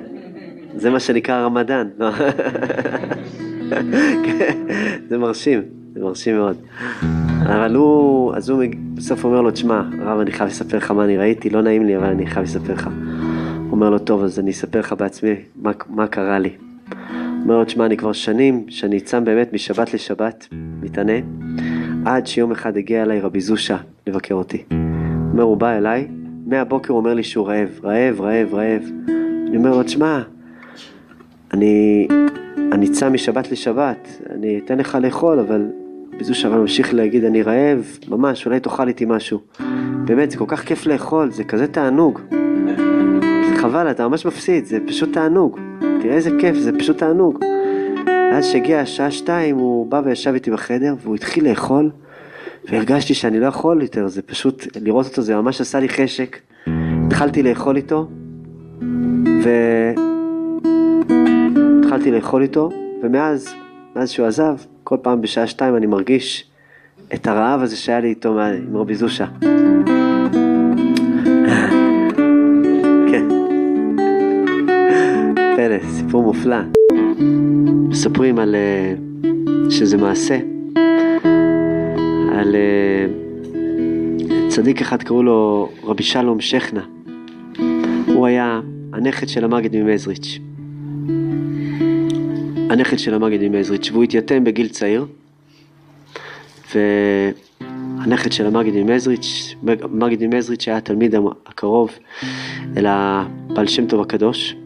זה מה שנקרא רמדאן. לא. [laughs] זה מרשים, זה מרשים מאוד. אבל הוא, אז הוא בסוף אומר לו, תשמע, הרב, אני חייב לספר לך מה אני ראיתי, לא נעים לי, אבל אני חייב לספר לך. הוא אומר לו, טוב, אז אני אספר לך בעצמי מה, מה קרה לי. אומר לו, תשמע, אני כבר שנים שאני צם באמת משבת לשבת, מתענה, עד שיום אחד הגיע אליי רבי זושה לבקר אותי. אומר, הוא בא אליי, מהבוקר הוא אומר לי שהוא רעב, רעב, רעב, רעב. אני אומר לו, תשמע, אני, אני צם משבת לשבת, אני אתן לך לאכול, אבל בזושה אבל ממשיך להגיד, אני רעב, ממש, אולי תאכל איתי משהו. באמת, זה כל כך כיף לאכול, זה כזה תענוג. חבל, אתה ממש מפסיד, זה פשוט תענוג. תראה איזה כיף, זה פשוט תענוג. אז שהגיעה השעה שתיים, הוא בא וישב איתי בחדר, והוא התחיל לאכול, והרגשתי שאני לא יכול יותר, זה פשוט, לראות אותו זה ממש עשה לי חשק. התחלתי לאכול איתו, ו... התחלתי לאכול איתו, ומאז, מאז שהוא עזב, כל פעם בשעה שתיים אני מרגיש את הרעב הזה שהיה לי איתו עם רבי זושה. פלא, סיפור מופלא. מספרים על... אה, שזה מעשה, על... אה, צדיק אחד קראו לו רבי שלום שכנה. הוא היה הנכד של המגד ממזריץ'. הנכד של המגד ממזריץ', והוא התייתם בגיל צעיר. והנכד של המגד ממזריץ', מגד ממזריץ' היה התלמיד הקרוב אל הבעל שם טוב הקדוש.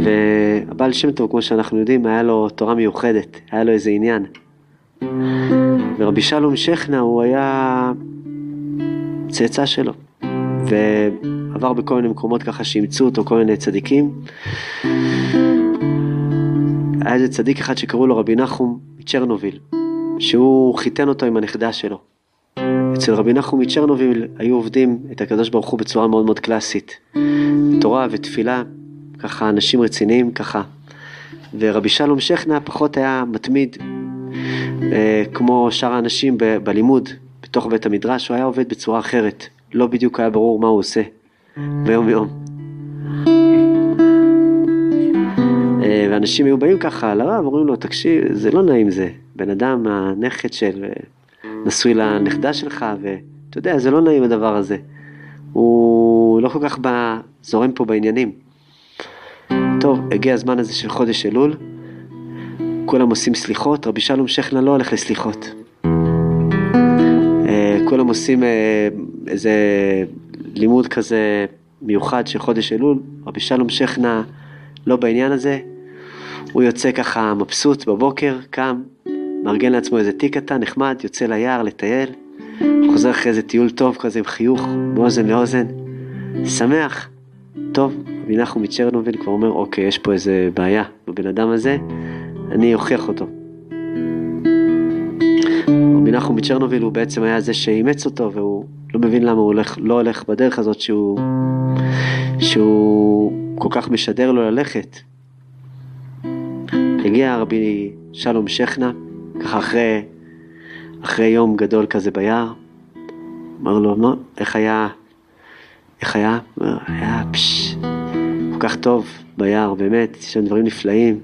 והבעל שם טוב, כמו שאנחנו יודעים, היה לו תורה מיוחדת, היה לו איזה עניין. ורבי שלום שכנה הוא היה צאצא שלו, ועבר בכל מיני מקומות ככה שאימצו אותו כל מיני צדיקים. היה איזה צדיק אחד שקראו לו רבי נחום מצ'רנוביל, שהוא חיתן אותו עם הנכדה שלו. אצל רבי נחום מצ'רנוביל היו עובדים את הקדוש ברוך הוא בצורה מאוד מאוד קלאסית. תורה ותפילה, ככה אנשים רציניים ככה. ורבי שלום שכנה פחות היה מתמיד אה, כמו שאר האנשים ב- בלימוד, בתוך בית המדרש, הוא היה עובד בצורה אחרת. לא בדיוק היה ברור מה הוא עושה ביום יום. ואנשים היו באים ככה לרב, אומרים לו, תקשיב, זה לא נעים זה. בן אדם, הנכד של, נשוי לנכדה שלך, ואתה יודע, זה לא נעים הדבר הזה. הוא לא כל כך בא, זורם פה בעניינים. טוב, הגיע הזמן הזה של חודש אלול, כולם עושים סליחות, רבי שלום שכנה לא הולך לסליחות. אה, כולם עושים אה, איזה לימוד כזה מיוחד של חודש אלול, רבי שלום שכנה לא בעניין הזה, הוא יוצא ככה מבסוט בבוקר, קם, מארגן לעצמו איזה תיק קטן, נחמד, יוצא ליער לטייל, חוזר אחרי איזה טיול טוב כזה עם חיוך מאוזן לאוזן, שמח. טוב, רבי נחום מצ'רנוביל כבר אומר, אוקיי, יש פה איזה בעיה בבן אדם הזה, אני אוכיח אותו. רבי נחום מצ'רנוביל הוא בעצם היה זה שאימץ אותו והוא לא מבין למה הוא הולך, לא הולך בדרך הזאת שהוא, שהוא כל כך משדר לו ללכת. הגיע רבי שלום שכנה, ככה אחרי, אחרי יום גדול כזה ביער, אמר לו, נו, איך היה, איך היה? היה פשש, כל כך טוב ביער, באמת, יש שם דברים נפלאים.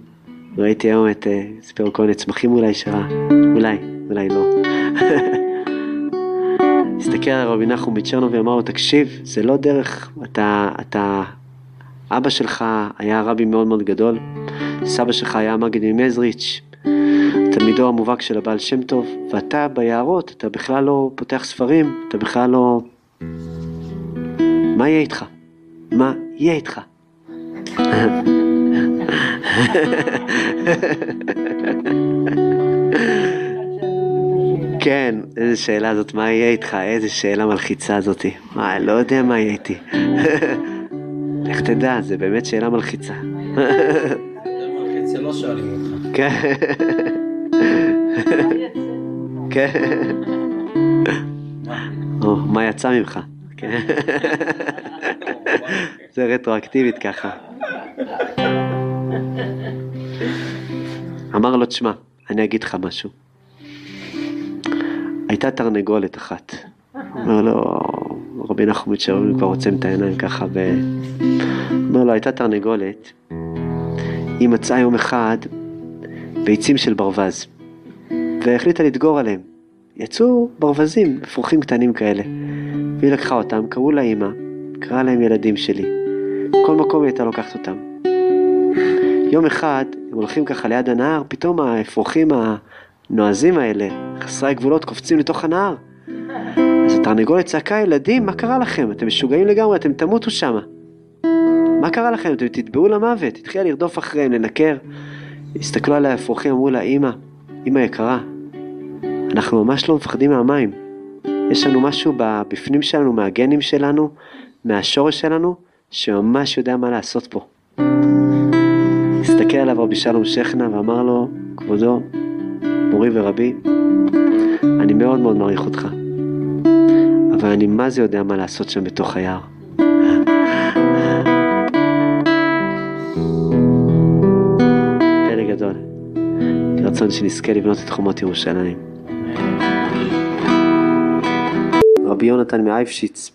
ראיתי היום את אה, כל מיני צמחים אולי שראה, אולי, אולי לא. [laughs] הסתכל על רבי נחום מצ'רנו ואמר לו, תקשיב, זה לא דרך, אתה, אתה, אבא שלך היה רבי מאוד מאוד גדול, סבא שלך היה מגד ממזריץ', תלמידו המובהק של הבעל שם טוב, ואתה ביערות, אתה בכלל לא פותח ספרים, אתה בכלל לא... מה יהיה איתך? מה יהיה איתך? כן, איזה שאלה זאת, מה יהיה איתך? איזה שאלה מלחיצה זאתי. מה, לא יודע מה יהיה איתי. [laughs] איך תדע, זה באמת שאלה מלחיצה. [laughs] לא שואלים אותך. כן. כן. מה יצא ממך? כן. זה רטרואקטיבית ככה. אמר לו, תשמע, אני אגיד לך משהו. הייתה תרנגולת אחת. אומר לו, רבי נחום מצ'רבים כבר עוצם את העיניים ככה, ו... אומר לו, הייתה תרנגולת, היא מצאה יום אחד ביצים של ברווז, והחליטה לדגור עליהם. יצאו ברווזים, אפרוחים קטנים כאלה. והיא לקחה אותם, קראו לה אימא, קראה להם ילדים שלי. כל מקום היא הייתה לוקחת אותם. יום אחד, הם הולכים ככה ליד הנהר, פתאום האפרוחים הנועזים האלה, חסרי הגבולות, קופצים לתוך הנהר. אז התרנגולת צעקה, ילדים, מה קרה לכם? אתם משוגעים לגמרי, אתם תמותו שמה. מה קרה לכם? אתם תטבעו למוות. התחילה לרדוף אחריהם, לנקר. הסתכלו על האפרוחים, אמרו לה, אמא, אמא יקרה, אנחנו ממש לא מפחדים מהמים. יש לנו משהו בפנים שלנו, מהגנים שלנו, מהשורש שלנו, שממש יודע מה לעשות פה. הסתכל עליו רבי שלום שכנה ואמר לו, כבודו, מורי ורבי, אני מאוד מאוד מעריך אותך, אבל אני מה זה יודע מה לעשות שם בתוך היער. רצון שנזכה לבנות את חומות ירושלים. רבי יונתן מאייפשיץ,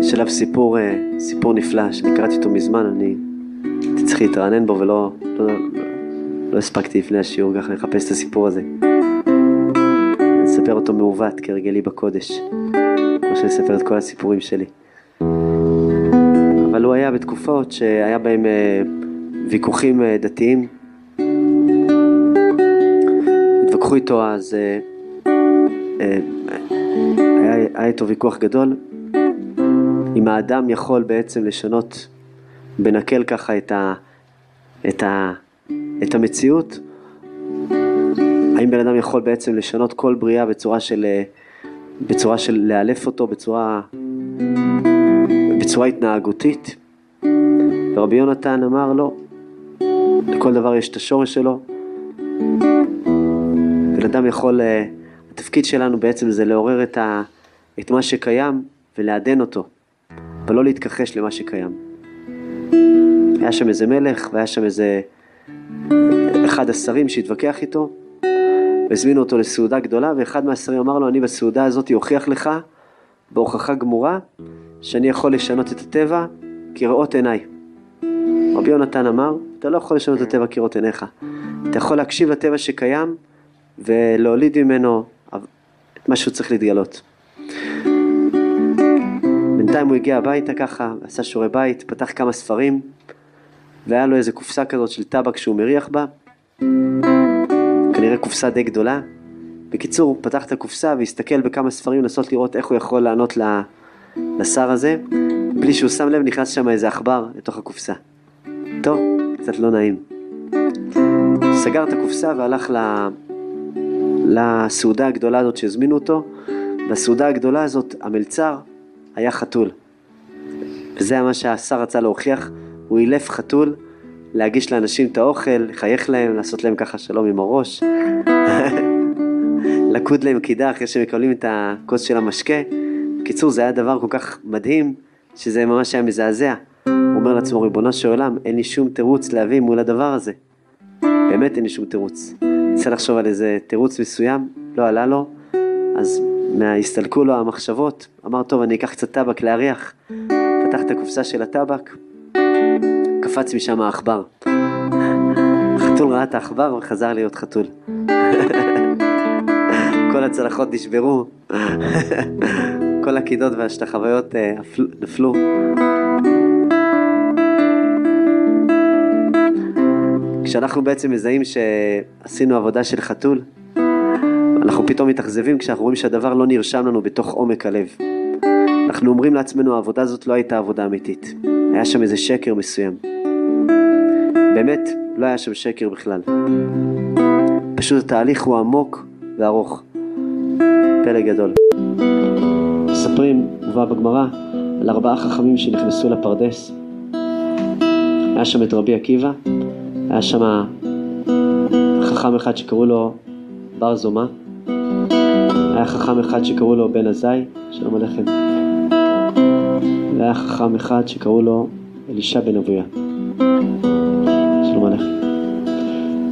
יש עליו סיפור, אה, סיפור נפלא, שאני קראתי אותו מזמן, אני הייתי צריך להתרענן בו ולא לא, לא הספקתי לפני השיעור ככה לחפש את הסיפור הזה. אספר אותו מעוות כהרגלי בקודש, כמו שאני אספר את כל הסיפורים שלי. אבל הוא היה בתקופות שהיה בהם אה, ויכוחים אה, דתיים. התווכחו איתו אז, אה, היה, היה איתו ויכוח גדול, אם האדם יכול בעצם לשנות, בנקל ככה את, ה, את, ה, את המציאות, האם בן אדם יכול בעצם לשנות כל בריאה בצורה של, בצורה של לאלף אותו, בצורה, בצורה התנהגותית? ורבי יונתן אמר לא, לכל דבר יש את השורש שלו. בן אדם יכול, התפקיד שלנו בעצם זה לעורר את, ה, את מה שקיים ולעדן אותו, אבל לא להתכחש למה שקיים. היה שם איזה מלך והיה שם איזה אחד השרים שהתווכח איתו והזמינו אותו לסעודה גדולה ואחד מהשרים אמר לו אני בסעודה הזאת אוכיח לך בהוכחה גמורה שאני יכול לשנות את הטבע כראות עיניי. רבי יונתן אמר אתה לא יכול לשנות את הטבע כראות עיניך אתה יכול להקשיב לטבע שקיים ולהוליד ממנו את מה שהוא צריך להתגלות. בינתיים הוא הגיע הביתה ככה, עשה שיעורי בית, פתח כמה ספרים והיה לו איזה קופסה כזאת של טבק שהוא מריח בה כנראה קופסה די גדולה. בקיצור, הוא פתח את הקופסה והסתכל בכמה ספרים לנסות לראות איך הוא יכול לענות לשר הזה. בלי שהוא שם לב נכנס שם איזה עכבר לתוך הקופסה. טוב, קצת לא נעים. סגר את הקופסה והלך ל... לסעודה הגדולה הזאת שהזמינו אותו. בסעודה הגדולה הזאת המלצר היה חתול. וזה מה שהשר רצה להוכיח, הוא אילף חתול להגיש לאנשים את האוכל, לחייך להם, לעשות להם ככה שלום עם הראש, [laughs] לקוד להם קידה אחרי שהם מקבלים את הכוס של המשקה. בקיצור, זה היה דבר כל כך מדהים, שזה ממש היה מזעזע. אומר לעצמו, ריבונו של עולם, אין לי שום תירוץ להביא מול הדבר הזה. באמת אין לי שום תירוץ. ניסה לחשוב על איזה תירוץ מסוים, לא עלה לו, אז הסתלקו לו המחשבות, אמר, טוב, אני אקח קצת טבק להריח. פתח את הקופסה של הטבק, קפץ משם העכבר. החתול ראה את העכבר וחזר להיות חתול. כל הצלחות נשברו, כל הקידות והשתחוויות אה, נפלו. כשאנחנו בעצם מזהים שעשינו עבודה של חתול, אנחנו פתאום מתאכזבים כשאנחנו רואים שהדבר לא נרשם לנו בתוך עומק הלב. אנחנו אומרים לעצמנו, העבודה הזאת לא הייתה עבודה אמיתית. היה שם איזה שקר מסוים. באמת, לא היה שם שקר בכלל. פשוט התהליך הוא עמוק וארוך. פלא גדול. מספרים, מובא בגמרא, על ארבעה חכמים שנכנסו לפרדס. היה שם את רבי עקיבא, היה שם חכם אחד שקראו לו בר זומא, היה חכם אחד שקראו לו בן עזאי, שלום עליכם, והיה חכם אחד שקראו לו אלישע בן אבויה. שלום עליכם.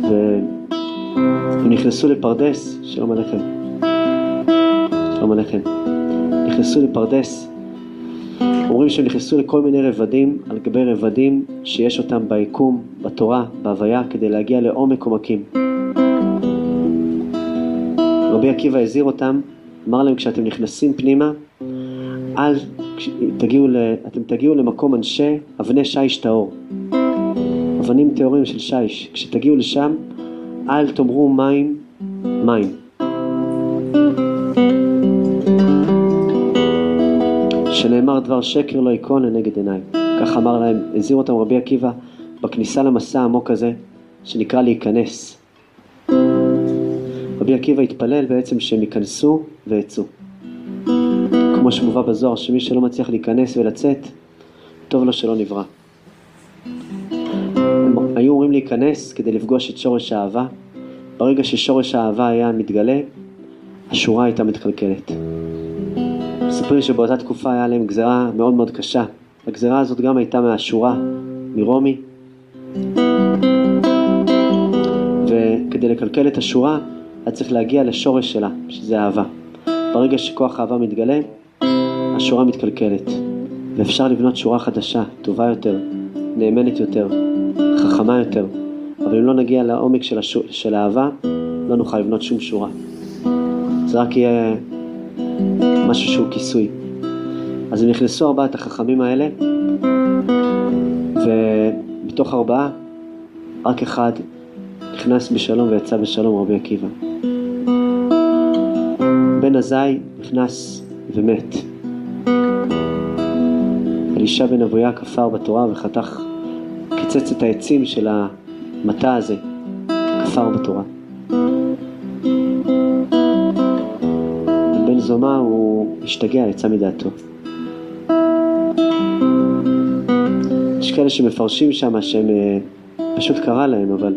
והם נכנסו לפרדס, שלום עליכם. שלום עליכם. נכנסו לפרדס, אומרים שהם נכנסו לכל מיני רבדים על גבי רבדים שיש אותם ביקום, בתורה, בהוויה, כדי להגיע לעומק עומקים. רבי עקיבא הזהיר אותם, אמר להם כשאתם נכנסים פנימה, אל תגיעו, אתם תגיעו למקום אנשי אבני שיש טהור. אבנים טהורים של שיש. כשתגיעו לשם, אל תאמרו מים, מים. שנאמר דבר שקר לא ייכון לנגד עיניי. כך אמר להם, הזהיר אותם רבי עקיבא בכניסה למסע העמוק הזה, שנקרא להיכנס. רבי עקיבא התפלל בעצם שהם ייכנסו ויצאו. כמו שמובא בזוהר, שמי שלא מצליח להיכנס ולצאת, טוב לו שלא נברא. הם היו אמורים להיכנס כדי לפגוש את שורש האהבה. ברגע ששורש האהבה היה מתגלה, השורה הייתה מתקלקלת. מספרים שבאותה תקופה היה להם גזרה מאוד מאוד קשה. הגזרה הזאת גם הייתה מהשורה, מרומי. וכדי לקלקל את השורה, היה צריך להגיע לשורש שלה, שזה אהבה. ברגע שכוח האהבה מתגלה, השורה מתקלקלת. ואפשר לבנות שורה חדשה, טובה יותר, נאמנת יותר, חכמה יותר. אבל אם לא נגיע לעומק של, השור, של האהבה, לא נוכל לבנות שום שורה. זה רק יהיה משהו שהוא כיסוי. אז הם נכנסו ארבעת החכמים האלה, ומתוך ארבעה, רק אחד נכנס בשלום ויצא בשלום, רבי עקיבא. בן עזאי נכנס ומת. אלישע בן אבויה כפר בתורה וחתך, קיצץ את העצים של המטע הזה, כפר בתורה. זומא הוא השתגע, יצא מדעתו. יש כאלה שמפרשים שם שהם אה, פשוט קרה להם, אבל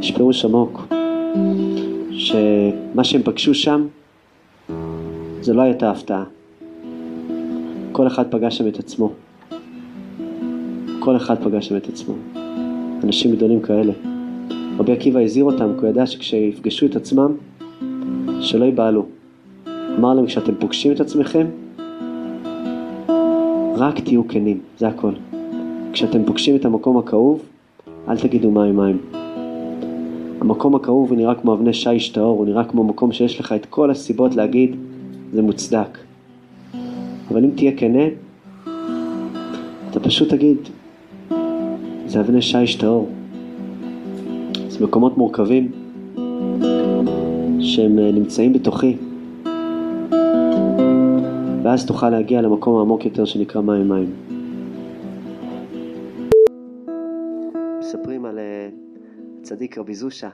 יש פירוש עמוק, שמה שהם פגשו שם זה לא הייתה הפתעה. כל אחד פגש שם את עצמו. כל אחד פגש שם את עצמו. אנשים גדולים כאלה. רבי עקיבא הזהיר אותם, כי הוא ידע שכשיפגשו את עצמם, שלא ייבהלו. אמר להם, כשאתם פוגשים את עצמכם, רק תהיו כנים, זה הכל. כשאתם פוגשים את המקום הכאוב, אל תגידו מים מים. המקום הכאוב הוא נראה כמו אבני שיש טהור, הוא נראה כמו מקום שיש לך את כל הסיבות להגיד, זה מוצדק. אבל אם תהיה כנה, אתה פשוט תגיד, זה אבני שיש טהור. זה מקומות מורכבים שהם אה, נמצאים בתוכי. ואז תוכל להגיע למקום העמוק יותר שנקרא מים מים. מספרים על אה, הצדיק רבי זושה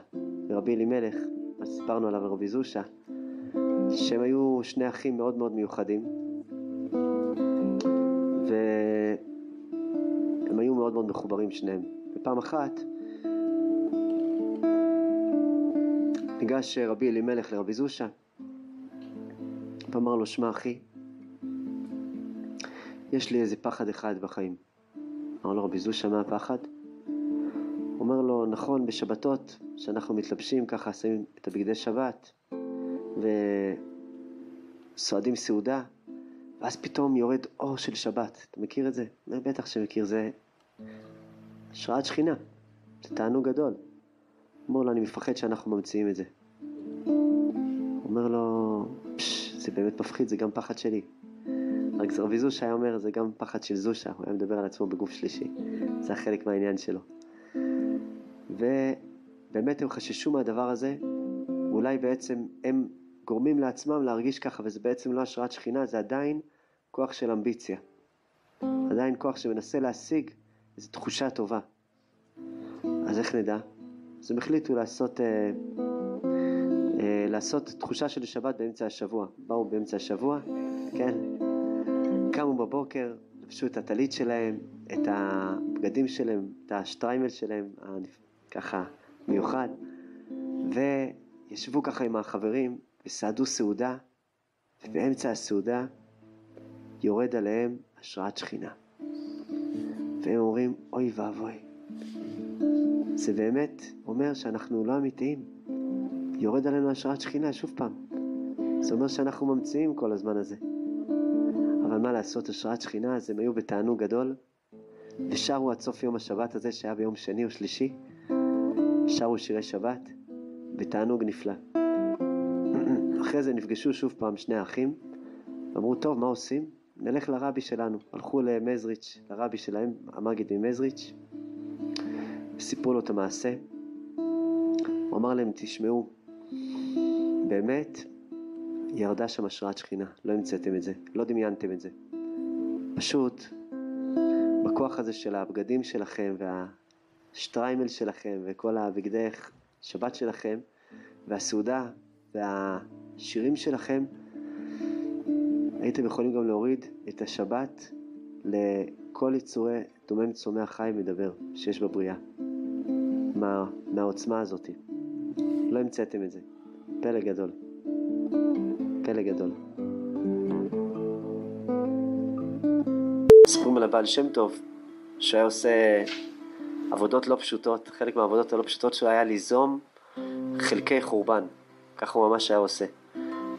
ורבי אלימלך, מה שסיפרנו עליו רבי זושה, שהם היו שני אחים מאוד מאוד מיוחדים, והם היו מאוד מאוד מחוברים שניהם. ופעם אחת ניגש רבי אלימלך לרבי זושה ואמר לו, שמע אחי, יש לי איזה פחד אחד בחיים. אמר לו, רבי זושה, מה הפחד? אומר לו, נכון, בשבתות, שאנחנו מתלבשים ככה, שמים את הבגדי שבת, וסועדים סעודה, ואז פתאום יורד אור של שבת. אתה מכיר את זה? אומר, בטח שמכיר, זה השראת שכינה, זה תענוג גדול. אומר לו, אני מפחד שאנחנו ממציאים את זה. אומר לו, פשש, זה באמת מפחיד, זה גם פחד שלי. רק רבי זושה היה אומר, זה גם פחד של זושה, הוא היה מדבר על עצמו בגוף שלישי. זה חלק מהעניין שלו. ובאמת הם חששו מהדבר הזה, ואולי בעצם הם גורמים לעצמם להרגיש ככה, וזה בעצם לא השראת שכינה, זה עדיין כוח של אמביציה. עדיין כוח שמנסה להשיג איזו תחושה טובה. אז איך נדע? אז הם החליטו לעשות, אה, אה, לעשות תחושה של שבת באמצע השבוע. באו באמצע השבוע, כן, קמו בבוקר, לבשו את הטלית שלהם, את הבגדים שלהם, את השטריימל שלהם, ככה מיוחד, וישבו ככה עם החברים וסעדו סעודה, ובאמצע הסעודה יורד עליהם השראת שכינה. והם אומרים, אוי ואבוי. זה באמת אומר שאנחנו לא אמיתיים. יורד עלינו השראת שכינה שוב פעם. זה אומר שאנחנו ממציאים כל הזמן הזה. אבל מה לעשות, השראת שכינה, אז הם היו בתענוג גדול, ושרו עד סוף יום השבת הזה, שהיה ביום שני או שלישי, שרו שירי שבת, בתענוג נפלא. אחרי זה נפגשו שוב פעם שני האחים, אמרו, טוב, מה עושים? נלך לרבי שלנו. הלכו למזריץ', לרבי שלהם, המגיד ממזריץ', סיפרו לו את המעשה. הוא אמר להם, תשמעו, באמת, ירדה שם השראת שכינה, לא המצאתם את זה, לא דמיינתם את זה. פשוט, בכוח הזה של הבגדים שלכם והשטריימל שלכם וכל הבגדי שבת שלכם והסעודה והשירים שלכם, הייתם יכולים גם להוריד את השבת לכל יצורי דומם צומח חי מדבר שיש בבריאה, מה, מהעוצמה הזאת. לא המצאתם את זה. פלא גדול. פלא גדול. מספרים על הבעל שם טוב, שהיה עושה עבודות לא פשוטות, חלק מהעבודות הלא פשוטות שלו היה ליזום חלקי חורבן, ככה הוא ממש היה עושה.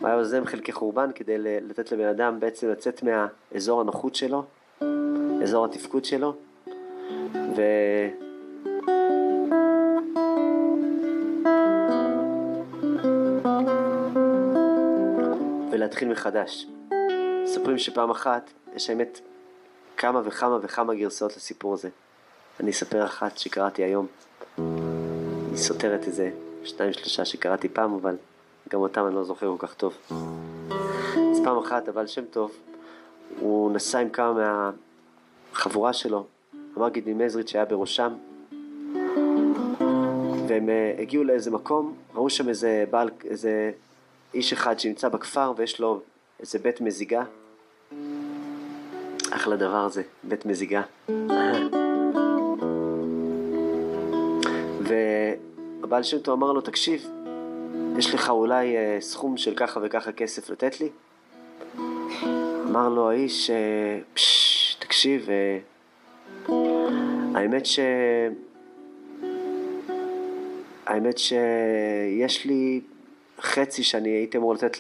הוא היה יוזם חלקי חורבן כדי לתת לבן אדם בעצם לצאת מהאזור הנוחות שלו, אזור התפקוד שלו, ו... ולהתחיל מחדש. מספרים שפעם אחת, יש האמת כמה וכמה וכמה גרסאות לסיפור הזה. אני אספר אחת שקראתי היום. היא סותרת איזה שניים שלושה שקראתי פעם, אבל גם אותם אני לא זוכר כל כך טוב. אז פעם אחת הבעל שם טוב, הוא נסע עם כמה מהחבורה שלו, המגיד ממזריץ' שהיה בראשם, והם אה, הגיעו לאיזה מקום, ראו שם איזה בעל, איזה איש אחד שנמצא בכפר ויש לו איזה בית מזיגה. אחלה דבר זה, בית מזיגה. [laughs] והבעל שם אמר לו, תקשיב, יש לך אולי אה, סכום של ככה וככה כסף לתת לי? אמר לו האיש, אה, תקשיב, אה, האמת ש... האמת שיש לי חצי שאני הייתי אמור לתת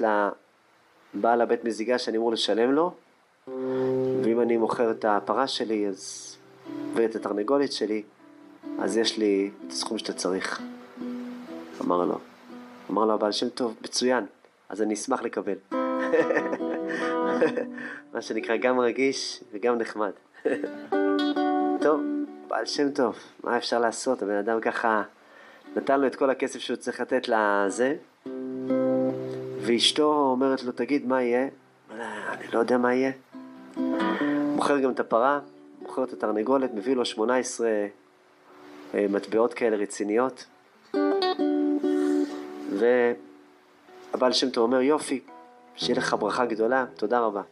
לבעל הבית מזיגה שאני אמור לשלם לו, ואם אני מוכר את הפרה שלי אז... ואת התרנגולת שלי, אז יש לי את הסכום שאתה צריך. אמר לו. אמר לו הבעל שם טוב, מצוין, אז אני אשמח לקבל. [laughs] מה שנקרא גם רגיש וגם נחמד. [laughs] טוב, בעל שם טוב, מה אפשר לעשות? הבן אדם ככה נתן לו את כל הכסף שהוא צריך לתת לזה, ואשתו אומרת לו, תגיד, מה יהיה? אני לא יודע מה יהיה. מוכר גם את הפרה, מוכר את התרנגולת, מביא לו 18 אה, מטבעות כאלה רציניות. והבעל שם טוב אומר, יופי, שיהיה לך ברכה גדולה, תודה רבה.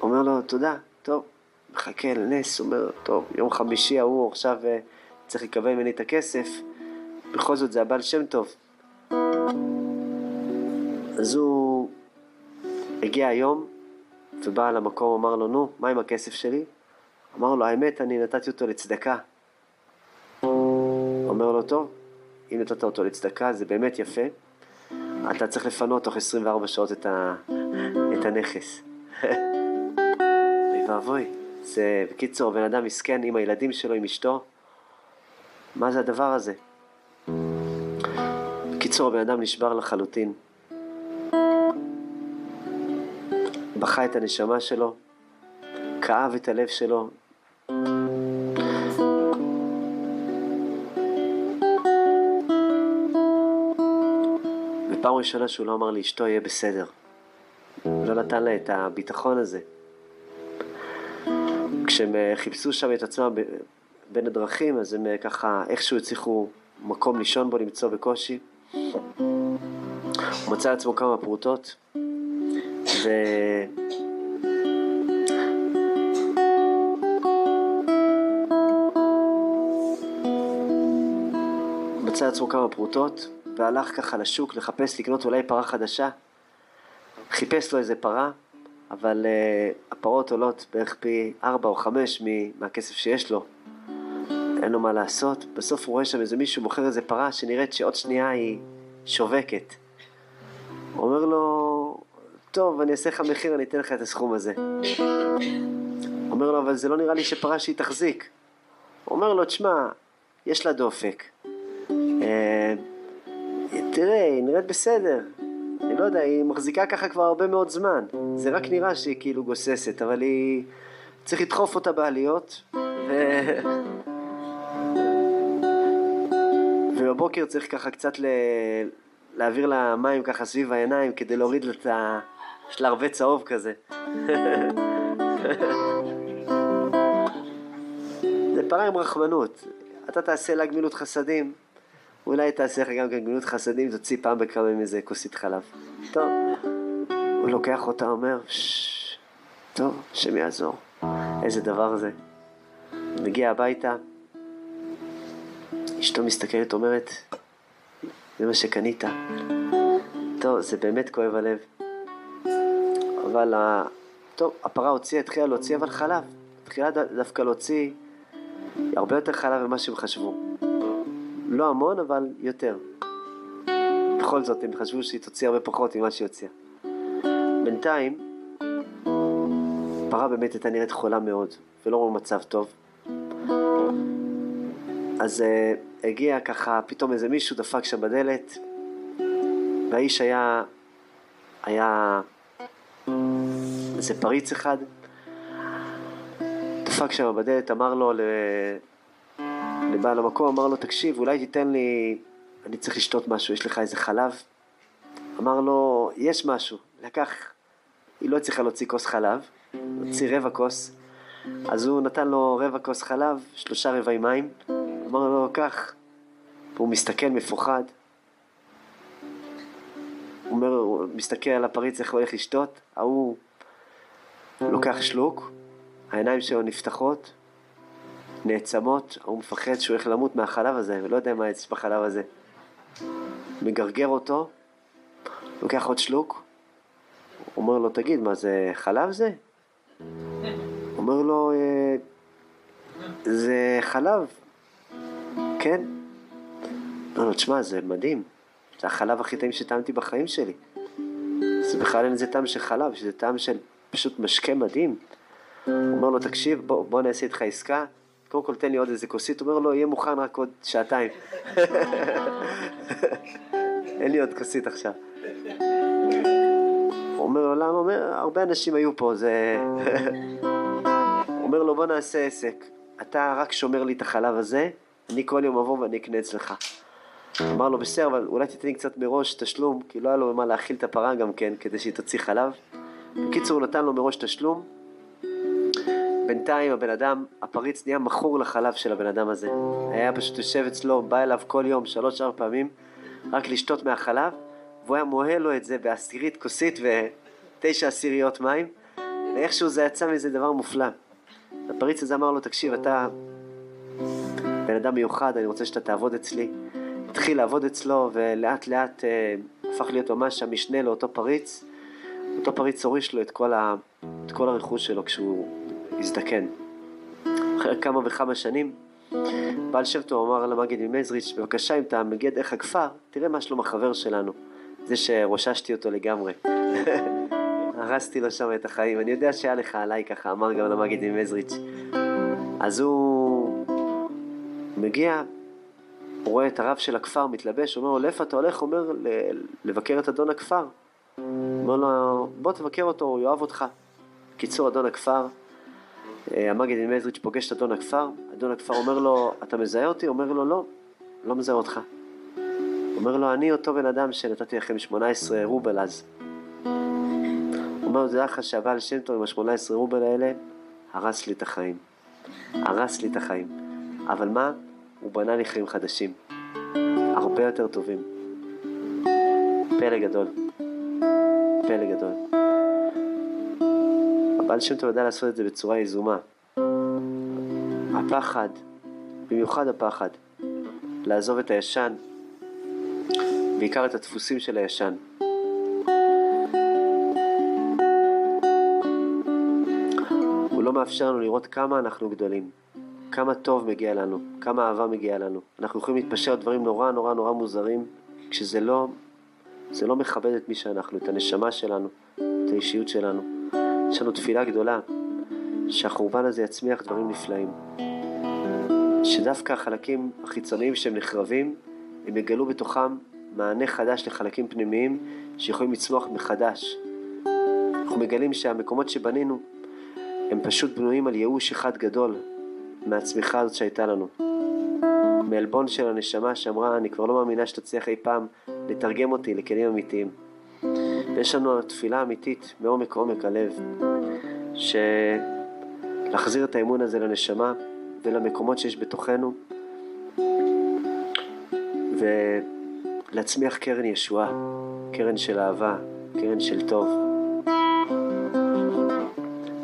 אומר לו, תודה, טוב, מחכה לנס, אומר, טוב, יום חמישי ההוא עכשיו אה, צריך לקבל ממני את הכסף, בכל זאת זה הבעל שם טוב. אז הוא הגיע היום, ובא למקום, אמר לו, נו, מה עם הכסף שלי? אמר לו, האמת, אני נתתי אותו לצדקה. אומר לו, טוב, אם נתת אותו לצדקה, זה באמת יפה. אתה צריך לפנות תוך 24 שעות את, ה... את הנכס. [laughs] אוי ואבוי. זה, בקיצור, בן אדם מסכן עם הילדים שלו, עם אשתו. מה זה הדבר הזה? בקיצור, הבן אדם נשבר לחלוטין. בכה את הנשמה שלו, כאב את הלב שלו. ופעם ראשונה שהוא לא אמר לאשתו יהיה בסדר. לא נתן לה את הביטחון הזה. כשהם אה, חיפשו שם את עצמם בין הדרכים, אז הם אה, ככה איכשהו הצליחו מקום לישון בו למצוא בקושי. הוא מצא לעצמו כמה פרוטות, ו... מצא לעצמו כמה פרוטות, והלך ככה לשוק לחפש לקנות אולי פרה חדשה. חיפש לו איזה פרה, אבל uh, הפרות עולות בערך פי ארבע או חמש מהכסף שיש לו. אין לו מה לעשות. בסוף הוא רואה שם איזה מישהו מוכר איזה פרה שנראית שעוד שנייה היא שווקת. הוא אומר לו, טוב, אני אעשה לך מחיר, אני אתן לך את הסכום הזה. אומר לו, אבל זה לא נראה לי שפרה תחזיק. אומר לו, תשמע, יש לה דופק. אה, תראה, היא נראית בסדר. אני לא יודע, היא מחזיקה ככה כבר הרבה מאוד זמן. זה רק נראה שהיא כאילו גוססת, אבל היא... צריך לדחוף אותה בעליות, ו... ובבוקר צריך ככה קצת ל... להעביר לה מים ככה סביב העיניים כדי להוריד לה את. יש לה הרבה צהוב כזה. זה פרה עם רחמנות. אתה תעשה לה גמילות חסדים, אולי תעשה לך גם כן גמילות חסדים, תוציא פעם בכמה עם איזה כוסית חלב. טוב. הוא לוקח אותה, אומר, טוב, השם יעזור. איזה דבר זה. מגיע הביתה, אשתו מסתכלת, אומרת, זה מה שקנית. טוב, זה באמת כואב הלב. אבל, טוב, הפרה הוציאה, התחילה להוציא אבל חלב. התחילה דווקא להוציא הרבה יותר חלב ממה שהם חשבו. לא המון, אבל יותר. בכל זאת, הם חשבו שהיא תוציא הרבה פחות ממה שהיא הוציאה. בינתיים, פרה באמת הייתה נראית חולה מאוד, ולא במצב טוב. אז uh, הגיע ככה, פתאום איזה מישהו דפק שם בדלת, והאיש היה היה איזה פריץ אחד, דפק שם בדלת, אמר לו לבעל המקום, אמר לו, תקשיב, אולי תיתן לי, אני צריך לשתות משהו, יש לך איזה חלב? אמר לו, יש משהו. לקח, היא לא הצליחה להוציא כוס חלב, הוציא רבע כוס, אז הוא נתן לו רבע כוס חלב, שלושה רבעי מים, אמר לו, קח. והוא מסתכל מפוחד. הוא אומר, הוא מסתכל על הפריץ איך הוא הולך לשתות, ההוא לוקח שלוק, העיניים שלו נפתחות, נעצמות, הוא מפחד שהוא הולך למות מהחלב הזה, ולא יודע מה יש בחלב הזה. מגרגר אותו, לוקח עוד שלוק, אומר לו, תגיד, מה זה חלב זה? אומר לו, אה, זה חלב. כן. אומר לו, תשמע, זה מדהים. זה החלב הכי טעים שטעמתי בחיים שלי. זה בכלל אין איזה טעם של חלב, שזה טעם של פשוט משקה מדהים. הוא אומר לו, תקשיב, בוא, בוא נעשה איתך עסקה, קודם כל תן לי עוד איזה כוסית, אומר לו, יהיה מוכן רק עוד שעתיים. [laughs] אין לי עוד כוסית עכשיו. הוא אומר לו, למה? אומר, הרבה אנשים היו פה, זה... [laughs] הוא אומר לו, בוא נעשה עסק. אתה רק שומר לי את החלב הזה, אני כל יום אבוא ואני אקנה אצלך. אמר לו, בסדר, אבל אולי תיתן לי קצת מראש תשלום, כי לא היה לו במה להאכיל את הפרה גם כן, כדי שהיא תוציא חלב. בקיצור, הוא נתן לו מראש תשלום. בינתיים הבן אדם, הפריץ נהיה מכור לחלב של הבן אדם הזה. היה פשוט יושב אצלו, בא אליו כל יום, שלוש-ארבע פעמים, רק לשתות מהחלב, והוא היה מוהל לו את זה בעשירית כוסית ותשע עשיריות מים, ואיכשהו זה יצא מזה דבר מופלא. הפריץ הזה אמר לו, תקשיב, אתה בן אדם מיוחד, אני רוצה שאתה תעבוד אצלי. התחיל לעבוד אצלו ולאט לאט אה, הפך להיות ממש המשנה לאותו פריץ. אותו פריץ הוריש לו את כל, ה, את כל הרכוש שלו כשהוא הזדקן. אחרי כמה וכמה שנים, בעל שם טוב אמר למגיד ממזריץ', בבקשה אם אתה מגיע דרך הכפר, תראה מה שלום החבר שלנו. זה שרוששתי אותו לגמרי. [laughs] הרסתי לו שם את החיים. אני יודע שהיה לך עליי ככה, אמר גם למגיד ממזריץ'. אז הוא מגיע, רואה את הרב של הכפר מתלבש, אומר לו, לאיפה אתה הולך? אומר, לבקר את אדון הכפר. אומר לו, בוא תבקר אותו, הוא יאהב אותך. קיצור, אדון הכפר, אה, המגיד ממזריץ' פוגש את אדון הכפר, אדון הכפר אומר לו, אתה מזהה אותי? אומר לו, לא, לא מזהה אותך. אומר לו, אני אותו בן אדם שנתתי לכם 18 רובל אז. אומר, זה לך שהבעל שם טוב עם ה-18 רובל האלה, הרס לי את החיים. הרס לי את החיים. אבל מה? הוא בנה לי חיים חדשים. הרבה יותר טובים. פלא גדול. פלא גדול. הבעל שם טוב ידע לעשות את זה בצורה יזומה. הפחד, במיוחד הפחד, לעזוב את הישן, בעיקר את הדפוסים של הישן. הוא לא מאפשר לנו לראות כמה אנחנו גדולים, כמה טוב מגיע לנו, כמה אהבה מגיעה לנו. אנחנו יכולים להתפשר על דברים נורא נורא נורא מוזרים, כשזה לא, זה לא מכבד את מי שאנחנו, את הנשמה שלנו, את האישיות שלנו. יש לנו תפילה גדולה, שהחורבן הזה יצמיח דברים נפלאים. שדווקא החלקים החיצוניים שהם נחרבים, הם יגלו בתוכם מענה חדש לחלקים פנימיים שיכולים לצמוח מחדש. אנחנו מגלים שהמקומות שבנינו הם פשוט בנויים על ייאוש אחד גדול מהצמיחה הזאת שהייתה לנו. מעלבון של הנשמה שאמרה, אני כבר לא מאמינה שתצליח אי פעם לתרגם אותי לכלים אמיתיים. ויש לנו תפילה אמיתית מעומק עומק הלב, שלהחזיר את האמון הזה לנשמה ולמקומות שיש בתוכנו, ולהצמיח קרן ישועה, קרן של אהבה, קרן של טוב.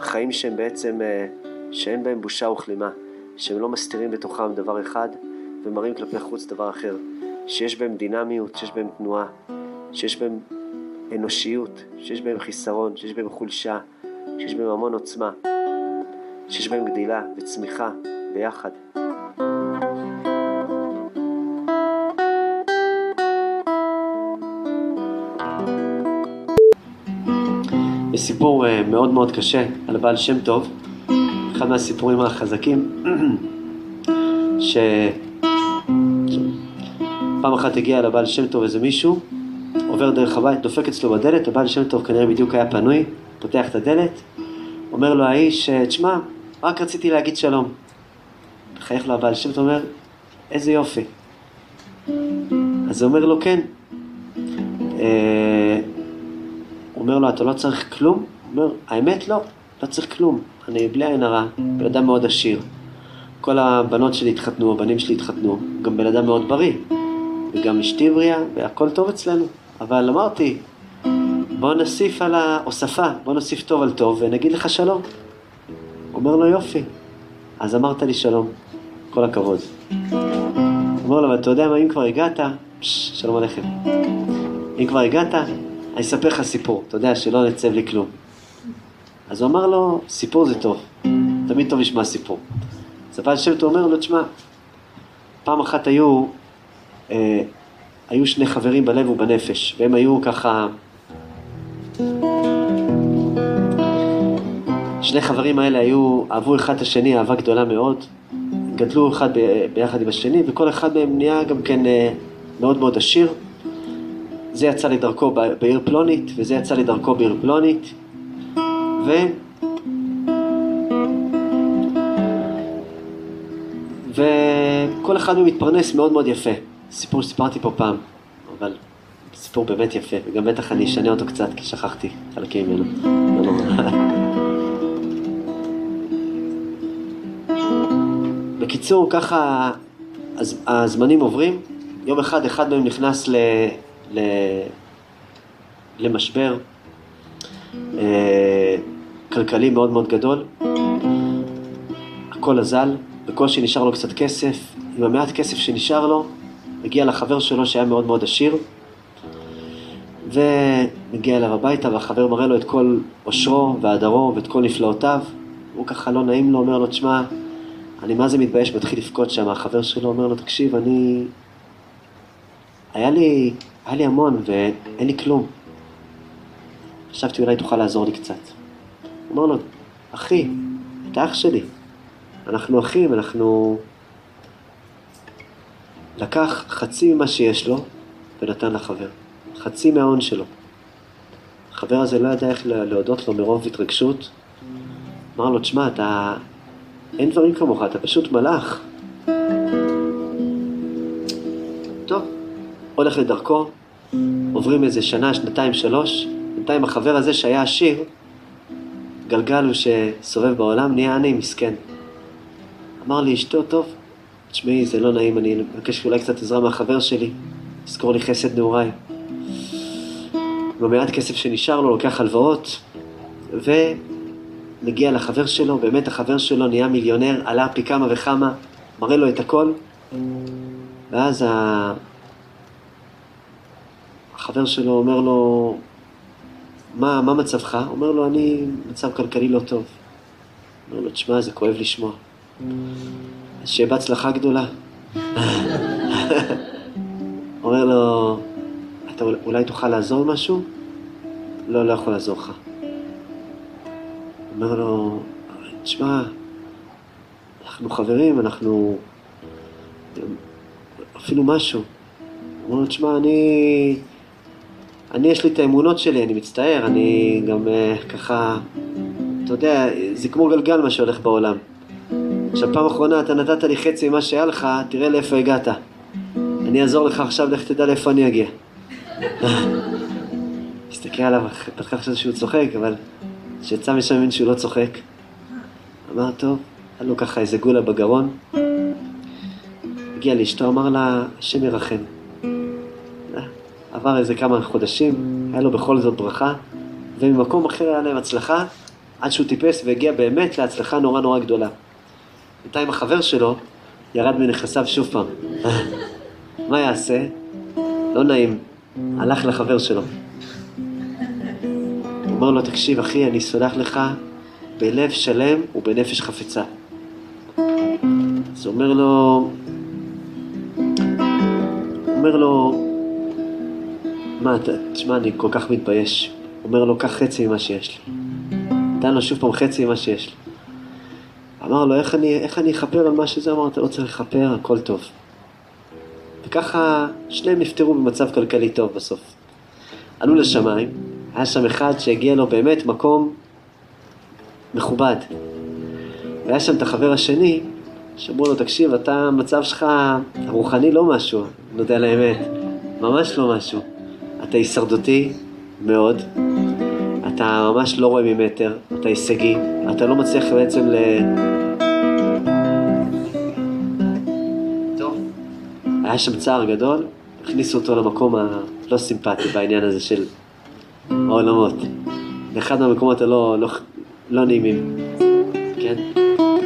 חיים שהם בעצם, אה, שאין בהם בושה וכלימה, שהם לא מסתירים בתוכם דבר אחד ומראים כלפי חוץ דבר אחר, שיש בהם דינמיות, שיש בהם תנועה, שיש בהם אנושיות, שיש בהם חיסרון, שיש בהם חולשה, שיש בהם המון עוצמה, שיש בהם גדילה וצמיחה ביחד. יש סיפור אה, מאוד מאוד קשה על הבעל שם טוב, אחד מהסיפורים החזקים, [clears throat] שפעם אחת הגיע לבעל שם טוב איזה מישהו עובר דרך הבית, דופק אצלו בדלת, הבעל שם טוב כנראה בדיוק היה פנוי, פותח את הדלת, אומר לו האיש, תשמע, רק רציתי להגיד שלום. מחייך לו הבעל שם טוב, אומר, איזה יופי. אז הוא אומר לו, כן. אה, הוא אומר לו, אתה לא צריך כלום? הוא אומר, האמת לא, לא צריך כלום. אני בלי עין הרע, בן אדם מאוד עשיר. כל הבנות שלי התחתנו, הבנים שלי התחתנו, גם בן אדם מאוד בריא. וגם אשתי בריאה, והכל טוב אצלנו. אבל אמרתי, בוא נוסיף על ההוספה, בוא נוסיף טוב על טוב ונגיד לך שלום. אומר לו יופי, אז אמרת לי שלום, כל הכבוד. אומר לו, ואתה יודע מה, אם כבר הגעת, פש, שלום עליכם. אם כבר הגעת, אני אספר לך סיפור, אתה יודע שלא נצא בלי כלום. אז הוא אמר לו, סיפור זה טוב, תמיד טוב לשמוע סיפור. אז הבעל שם טוב אומר לו, תשמע, פעם אחת היו, אה, היו שני חברים בלב ובנפש, והם היו ככה... שני חברים האלה היו, אהבו אחד את השני אהבה גדולה מאוד, גדלו אחד ב, ביחד עם השני, וכל אחד מהם נהיה גם כן אה, מאוד מאוד עשיר. זה יצא לדרכו בעיר פלונית, וזה יצא לדרכו בעיר פלונית, ו... וכל אחד מהם מתפרנס מאוד מאוד יפה. סיפור שסיפרתי פה פעם, אבל סיפור באמת יפה, וגם בטח אני אשנה אותו קצת, כי שכחתי חלקים ממנו. לא בקיצור, ככה הזמנים עוברים. יום אחד, אחד מהם נכנס ל... ל... למשבר אה, כלכלי מאוד מאוד גדול. הכל אזל, בקושי נשאר לו קצת כסף. עם המעט כסף שנשאר לו, מגיע לחבר שלו שהיה מאוד מאוד עשיר, ומגיע אליו הביתה, והחבר מראה לו את כל עושרו והדרו ואת כל נפלאותיו. הוא ככה לא נעים לו, אומר לו, תשמע, אני מה זה מתבייש, מתחיל לבכות שם, החבר שלו אומר לו, תקשיב, אני... היה לי, היה לי המון ואין לי כלום. חשבתי אולי תוכל לעזור לי קצת. הוא אומר לו, אחי, אתה אח שלי, אנחנו אחים, אנחנו... לקח חצי ממה שיש לו ונתן לחבר, חצי מההון שלו. החבר הזה לא ידע איך להודות לו מרוב התרגשות. אמר לו, תשמע, אתה... אין דברים כמוך, אתה פשוט מלאך. טוב, הולך לדרכו, עוברים איזה שנה, שנתיים, שלוש, בינתיים החבר הזה שהיה עשיר, גלגל הוא שסובב בעולם, נהיה עני מסכן. אמר לי, אשתו, טוב, תשמעי, זה לא נעים, אני מבקש אולי קצת עזרה מהחבר שלי, תזכור לי חסד נעוריי. במעט כסף שנשאר לו, לוקח הלוואות, ומגיע לחבר שלו, באמת החבר שלו נהיה מיליונר, עלה פי כמה וכמה, מראה לו את הכל, ואז ה... החבר שלו אומר לו, מה, מה מצבך? אומר לו, אני מצב כלכלי לא טוב. אומר לו, תשמע, זה כואב לשמוע. אז שיהיה בהצלחה גדולה. [laughs] אומר לו, אתה אולי תוכל לעזור משהו? לא, לא יכול לעזור לך. אומר לו, תשמע, אנחנו חברים, אנחנו... אפילו משהו. אומר לו, תשמע, אני... אני, יש לי את האמונות שלי, אני מצטער, אני גם uh, ככה... אתה יודע, זה כמו גלגל מה שהולך בעולם. עכשיו, פעם אחרונה אתה נתת לי חצי ממה שהיה לך, תראה לאיפה הגעת. אני אעזור לך עכשיו, לך תדע לאיפה אני אגיע. [laughs] הסתכל עליו, פתחה חשבתי שהוא צוחק, אבל כשיצא משם מבין שהוא לא צוחק. אמר, טוב, היה לו ככה איזה גולה בגרון. הגיע לאשתו, אמר לה, השם ירחם. עבר איזה כמה חודשים, היה לו בכל זאת ברכה, וממקום אחר היה להם הצלחה, עד שהוא טיפס והגיע באמת להצלחה נורא נורא גדולה. בינתיים החבר שלו ירד מנכסיו שוב פעם. [laughs] מה יעשה? לא נעים, הלך לחבר שלו. הוא אומר לו, תקשיב אחי, אני סולח לך בלב שלם ובנפש חפצה. אז הוא אומר לו, אומר לו, מה, תשמע, אני כל כך מתבייש. אומר לו, קח חצי ממה שיש לי. נתן לו שוב פעם חצי ממה שיש לי. אמר לו, איך אני, איך אני אכפר על מה שזה? אמר, אתה לא צריך לכפר, הכל טוב. וככה שניהם נפטרו במצב כלכלי טוב בסוף. עלו לשמיים, היה שם אחד שהגיע לו באמת מקום מכובד. והיה שם את החבר השני, שאמרו לו, תקשיב, אתה, המצב שלך הרוחני לא משהו, נודה על האמת, ממש לא משהו. אתה הישרדותי מאוד, אתה ממש לא רואה ממטר, אתה הישגי, אתה לא מצליח בעצם ל... היה שם צער גדול, הכניסו אותו למקום הלא סימפטי בעניין הזה של העולמות. לאחד מהמקומות הלא לא, לא נעימים, כן?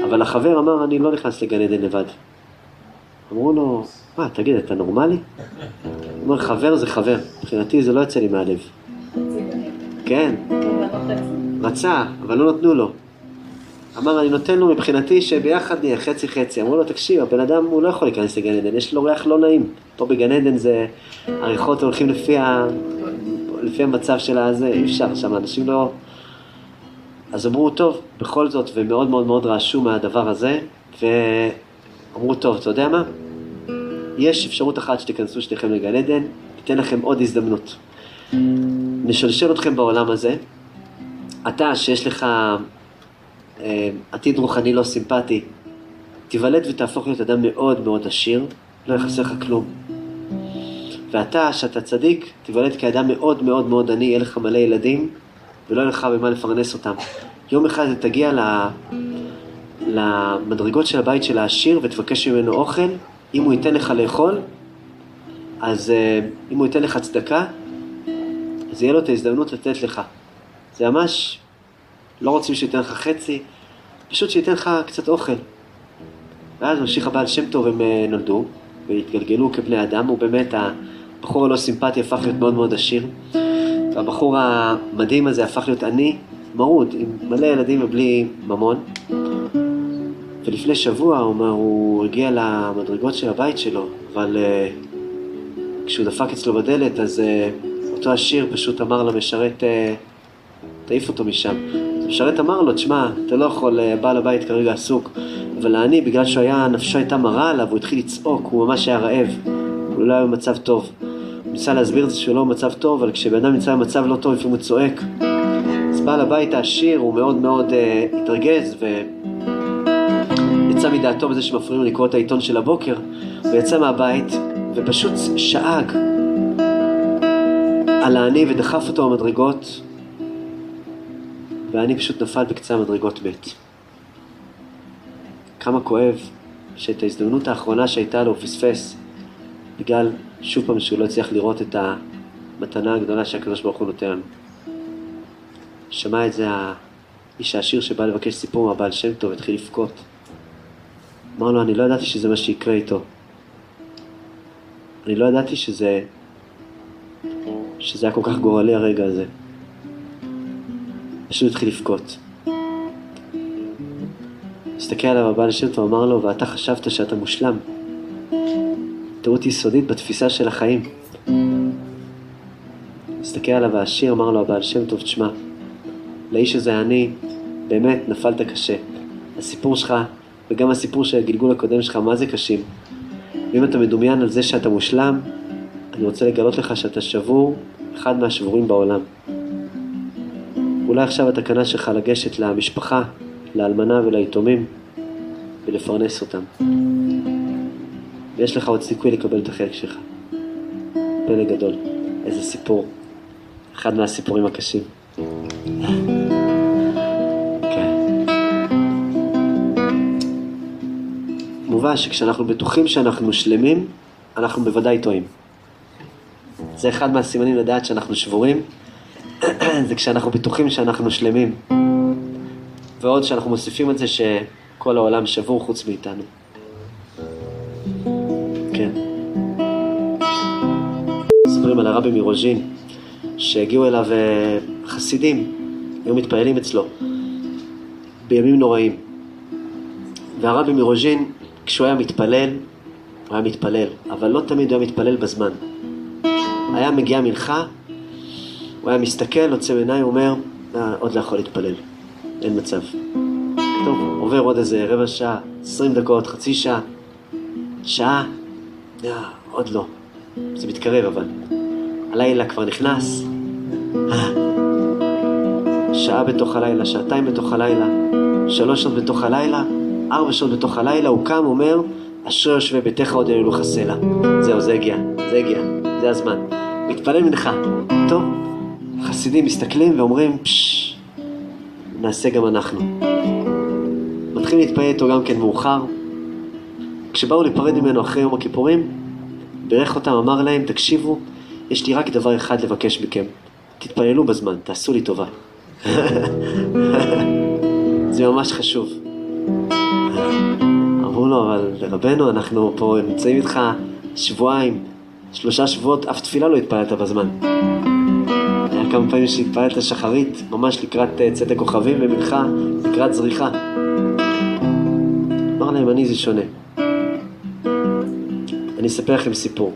אבל החבר אמר, אני לא נכנס לגן עדן לבד. אמרו לו, מה, תגיד, אתה נורמלי? הוא אומר, חבר זה חבר, מבחינתי זה לא יוצא לי מהלב. כן, רצה, אבל לא נתנו לו. אמר, אני נותן לו מבחינתי שביחד נהיה חצי חצי. אמרו לו, תקשיב, הבן אדם הוא לא יכול להיכנס לגן עדן, יש לו ריח לא נעים. פה בגן עדן זה, הריחות הולכים לפי, ה... לפי המצב של הזה, אי אפשר, שם אנשים לא... אז אמרו, טוב, בכל זאת, ומאוד מאוד מאוד רעשו מהדבר הזה, ואמרו, טוב, אתה יודע מה? יש אפשרות אחת שתיכנסו שניכם לגן עדן, ניתן לכם עוד הזדמנות. נשלשל אתכם בעולם הזה. אתה, שיש לך עתיד רוחני לא סימפטי, תיוולד ותהפוך להיות אדם מאוד מאוד עשיר, לא יחסר לך כלום. ואתה, שאתה צדיק, תיוולד כאדם מאוד מאוד מאוד עני, יהיה לך מלא ילדים, ולא יהיה לך במה לפרנס אותם. יום אחד אתה תגיע למדרגות של הבית של העשיר ותבקש ממנו אוכל, אם הוא ייתן לך לאכול, אז אה, אם הוא ייתן לך צדקה, אז יהיה לו את ההזדמנות לתת לך. זה ממש, לא רוצים שייתן לך חצי, פשוט שייתן לך קצת אוכל. ואז ממשיך הבעל שם טוב, הם אה, נולדו והתגלגלו כבני אדם, הוא באמת, הבחור הלא סימפטי הפך להיות מאוד מאוד עשיר, והבחור המדהים הזה הפך להיות עני, מרוד, עם מלא ילדים ובלי ממון. ולפני שבוע, הוא אומר, הוא הגיע למדרגות של הבית שלו, אבל uh, כשהוא דפק אצלו בדלת, אז uh, אותו עשיר פשוט אמר למשרת, uh, תעיף אותו משם. המשרת אמר לו, תשמע, אתה לא יכול, בעל הבית כרגע עסוק, אבל העני, בגלל שהוא היה, נפשו הייתה מרה עליו, הוא התחיל לצעוק, הוא ממש היה רעב, הוא לא היה במצב טוב. הוא ניסה להסביר את זה שהוא לא במצב טוב, אבל כשבן אדם נמצא במצב לא טוב, לפעמים הוא צועק. אז בעל הבית העשיר, הוא מאוד מאוד uh, התרגז, ו... יצא מדעתו בזה שמפריעים לקרוא את העיתון של הבוקר, הוא יצא מהבית ופשוט שאג על העני ודחף אותו במדרגות, והעני פשוט נפל בקצה המדרגות מת. כמה כואב שאת ההזדמנות האחרונה שהייתה לו הוא פספס, בגלל שוב פעם שהוא לא הצליח לראות את המתנה הגדולה שהקדוש ברוך הוא נותן לנו. שמע את זה האיש העשיר שבא לבקש סיפור מהבעל שם טוב, התחיל לבכות. אמר לו, אני לא ידעתי שזה מה שיקרה איתו. אני לא ידעתי שזה... שזה היה כל כך גורלי הרגע הזה. פשוט התחיל לבכות. הסתכל עליו הבעל שם טוב, אמר לו, ואתה חשבת שאתה מושלם. טעות יסודית בתפיסה של החיים. הסתכל עליו העשיר, אמר לו הבעל שם טוב, תשמע, לאיש הזה אני, באמת נפלת קשה. הסיפור שלך וגם הסיפור של הגלגול הקודם שלך, מה זה קשים. ואם אתה מדומיין על זה שאתה מושלם, אני רוצה לגלות לך שאתה שבור, אחד מהשבורים בעולם. אולי עכשיו התקנה שלך לגשת למשפחה, לאלמנה וליתומים, ולפרנס אותם. ויש לך עוד סיכוי לקבל את החלק שלך. פלא גדול. איזה סיפור. אחד מהסיפורים הקשים. כמובן שכשאנחנו בטוחים שאנחנו שלמים, אנחנו בוודאי טועים. זה אחד מהסימנים לדעת שאנחנו שבורים, [clears throat] זה כשאנחנו בטוחים שאנחנו שלמים. ועוד שאנחנו מוסיפים את זה שכל העולם שבור חוץ מאיתנו. כן. מספרים על הרבי מרוז'ין, שהגיעו אליו אה, חסידים, היו מתפללים אצלו, בימים נוראים. והרבי מרוז'ין כשהוא היה מתפלל, הוא היה מתפלל, אבל לא תמיד הוא היה מתפלל בזמן. היה מגיע מנחה, הוא היה מסתכל, עוצם עיניים, אומר, אה, עוד לא יכול להתפלל, אין מצב. טוב, עובר עוד איזה רבע שעה, עשרים דקות, חצי שעה, שעה, אה, עוד לא. זה מתקרב אבל. הלילה כבר נכנס, שעה בתוך הלילה, שעתיים בתוך הלילה, שלוש שעות בתוך הלילה, ארבע שעות בתוך הלילה, הוא קם, אומר, אשרי יושבי ביתך עוד ילולוך הסלע. זהו, זה הגיע, זה הגיע, זה הזמן. מתפלל מנחה. טוב, חסידים מסתכלים ואומרים, פשש, נעשה גם אנחנו. מתחילים להתפלל איתו גם כן מאוחר. כשבאו להיפרד ממנו אחרי יום הכיפורים, בירך אותם, אמר להם, תקשיבו, יש לי רק דבר אחד לבקש מכם. תתפללו בזמן, תעשו לי טובה. [laughs] זה ממש חשוב. אמרו לו, אבל רבנו, אנחנו פה נמצאים איתך שבועיים, שלושה שבועות, אף תפילה לא התפללת בזמן. כמה פעמים שהתפללת שחרית, ממש לקראת אה, צאת הכוכבים ומנחה, לקראת זריחה. אמר להם, אני זה שונה. אני אספר לכם סיפור.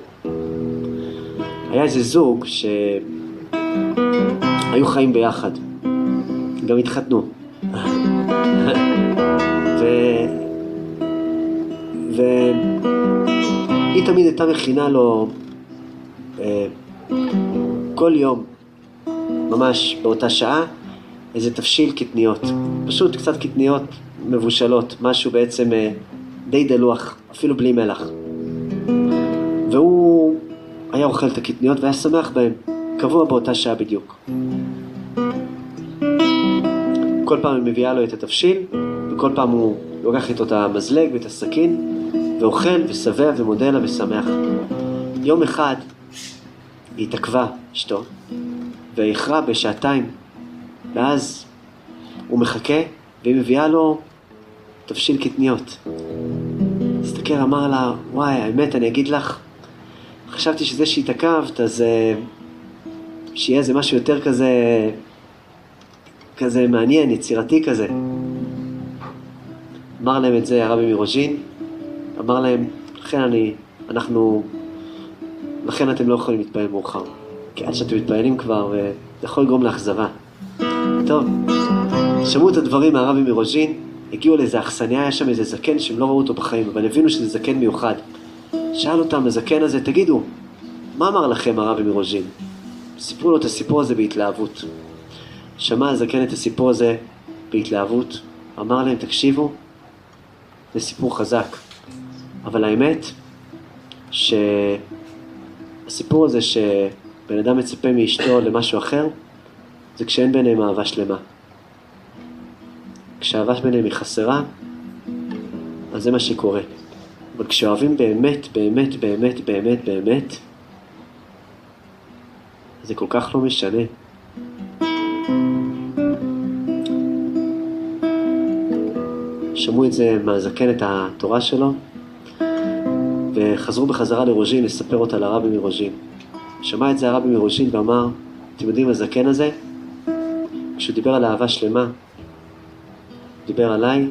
היה איזה זוג שהיו חיים ביחד, גם התחתנו. [laughs] ו... והיא תמיד הייתה מכינה לו אה, כל יום, ממש באותה שעה, איזה תבשיל קטניות. פשוט קצת קטניות מבושלות, משהו בעצם אה, די דלוח, אפילו בלי מלח. והוא היה אוכל את הקטניות והיה שמח בהן, קבוע באותה שעה בדיוק. כל פעם היא מביאה לו את התבשיל, וכל פעם הוא לוקח איתו את המזלג ואת הסכין, ואוכל ושבע ומודה לה ושמח. יום אחד היא התעכבה, אשתו, ואיחרה בשעתיים, ואז הוא מחכה, והיא מביאה לו תבשיל קטניות. הסתכל, אמר לה, וואי, האמת, אני אגיד לך, חשבתי שזה שהתעכבת, אז uh, שיהיה איזה משהו יותר כזה, כזה מעניין, יצירתי כזה. אמר להם את זה הרבי מרוז'ין, אמר להם, לכן אני, אנחנו, לכן אתם לא יכולים להתפעל מאוחר. כי עד שאתם מתפעלים כבר, וזה יכול לגרום לאכזבה. טוב, שמעו את הדברים מהרבי מרוז'ין, הגיעו לאיזה אכסניה, היה שם איזה זקן שהם לא ראו אותו בחיים, אבל הבינו שזה זקן מיוחד. שאל אותם, הזקן הזה, תגידו, מה אמר לכם הרבי מרוז'ין? סיפרו לו את הסיפור הזה בהתלהבות. שמע הזקן את הסיפור הזה בהתלהבות, אמר להם, תקשיבו, זה סיפור חזק. אבל האמת, שהסיפור הזה שבן אדם מצפה מאשתו למשהו אחר, זה כשאין ביניהם אהבה שלמה. כשהאהבה ביניהם היא חסרה, אז זה מה שקורה. אבל כשאוהבים באמת, באמת, באמת, באמת, באמת, זה כל כך לא משנה. שמעו את זה מהזקן, את התורה שלו, וחזרו בחזרה לרוז'ין לספר אותה לרבי מרוז'ין. שמע את זה הרבי מרוז'ין ואמר, אתם יודעים, הזקן הזה, כשהוא דיבר על אהבה שלמה, דיבר עליי,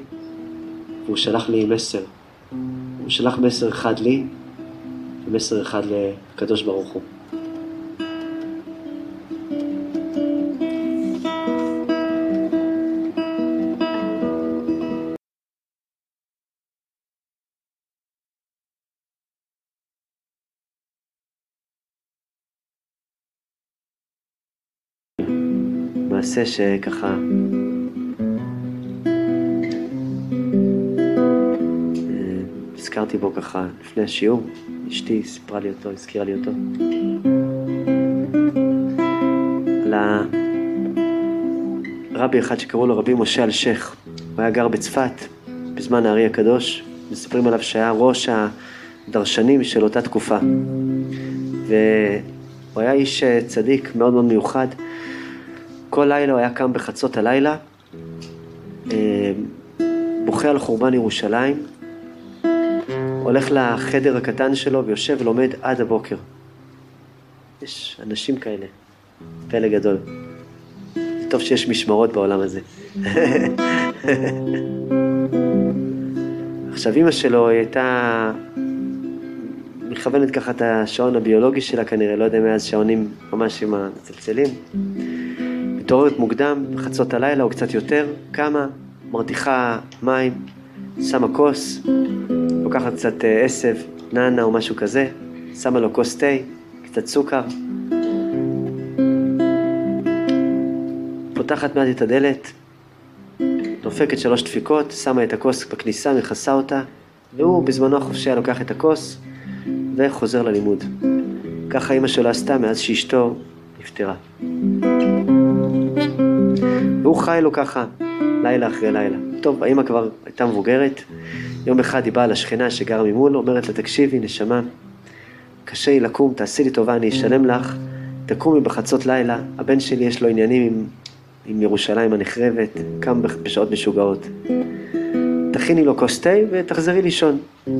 והוא שלח לי מסר. הוא שלח מסר אחד לי, ומסר אחד לקדוש ברוך הוא. מעשה שככה... אה, הזכרתי בו ככה לפני השיעור, אשתי סיפרה לי אותו, הזכירה לי אותו. על הרבי אחד שקראו לו רבי משה אלשיך, הוא היה גר בצפת בזמן הארי הקדוש, מספרים עליו שהיה ראש הדרשנים של אותה תקופה. והוא היה איש צדיק מאוד מאוד מיוחד. כל לילה הוא היה קם בחצות הלילה, אה, בוכה על חורבן ירושלים, הולך לחדר הקטן שלו ויושב ולומד עד הבוקר. יש אנשים כאלה, פלא גדול. טוב שיש משמרות בעולם הזה. [laughs] עכשיו, אימא שלו היא הייתה מכוונת ככה את השעון הביולוגי שלה כנראה, לא יודע מאז שעונים ממש עם הצלצלים. מתעוררת מוקדם, חצות הלילה או קצת יותר, קמה, מרתיחה מים, שמה כוס, לוקחת קצת אה, עשב, נענה או משהו כזה, שמה לו כוס תה, קצת סוכר. פותחת מעט את הדלת, דופקת שלוש דפיקות, שמה את הכוס בכניסה, מכסה אותה, והוא בזמנו החופשי היה לוקח את הכוס וחוזר ללימוד. ככה אימא שלו עשתה מאז שאשתו נפטרה. והוא חי לו ככה, לילה אחרי לילה. טוב, האימא כבר הייתה מבוגרת, יום אחד היא באה לשכנה שגרה ממול, אומרת לה, תקשיבי, נשמה, קשה לי לקום, תעשי לי טובה, אני אשלם לך, תקומי בחצות לילה, הבן שלי יש לו עניינים עם, עם ירושלים הנחרבת, קם בשעות משוגעות. תכיני לו כוס תה ותחזרי לישון.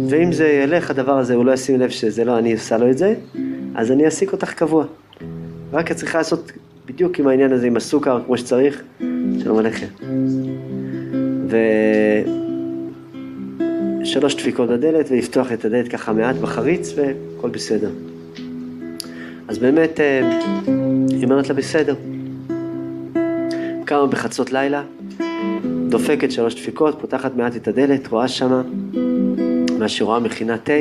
ואם זה ילך, הדבר הזה, הוא לא ישים לב שזה לא אני עושה לו את זה, אז אני אעסיק אותך קבוע. רק את צריכה לעשות בדיוק עם העניין הזה, עם הסוכר, כמו שצריך, שלום עליכם. ושלוש דפיקות בדלת, ולפתוח את הדלת ככה מעט בחריץ, והכל בסדר. אז באמת, אה, היא אומרת לה בסדר. קמה בחצות לילה, דופקת שלוש דפיקות, פותחת מעט את הדלת, רואה שמה מה שרואה מכינה תה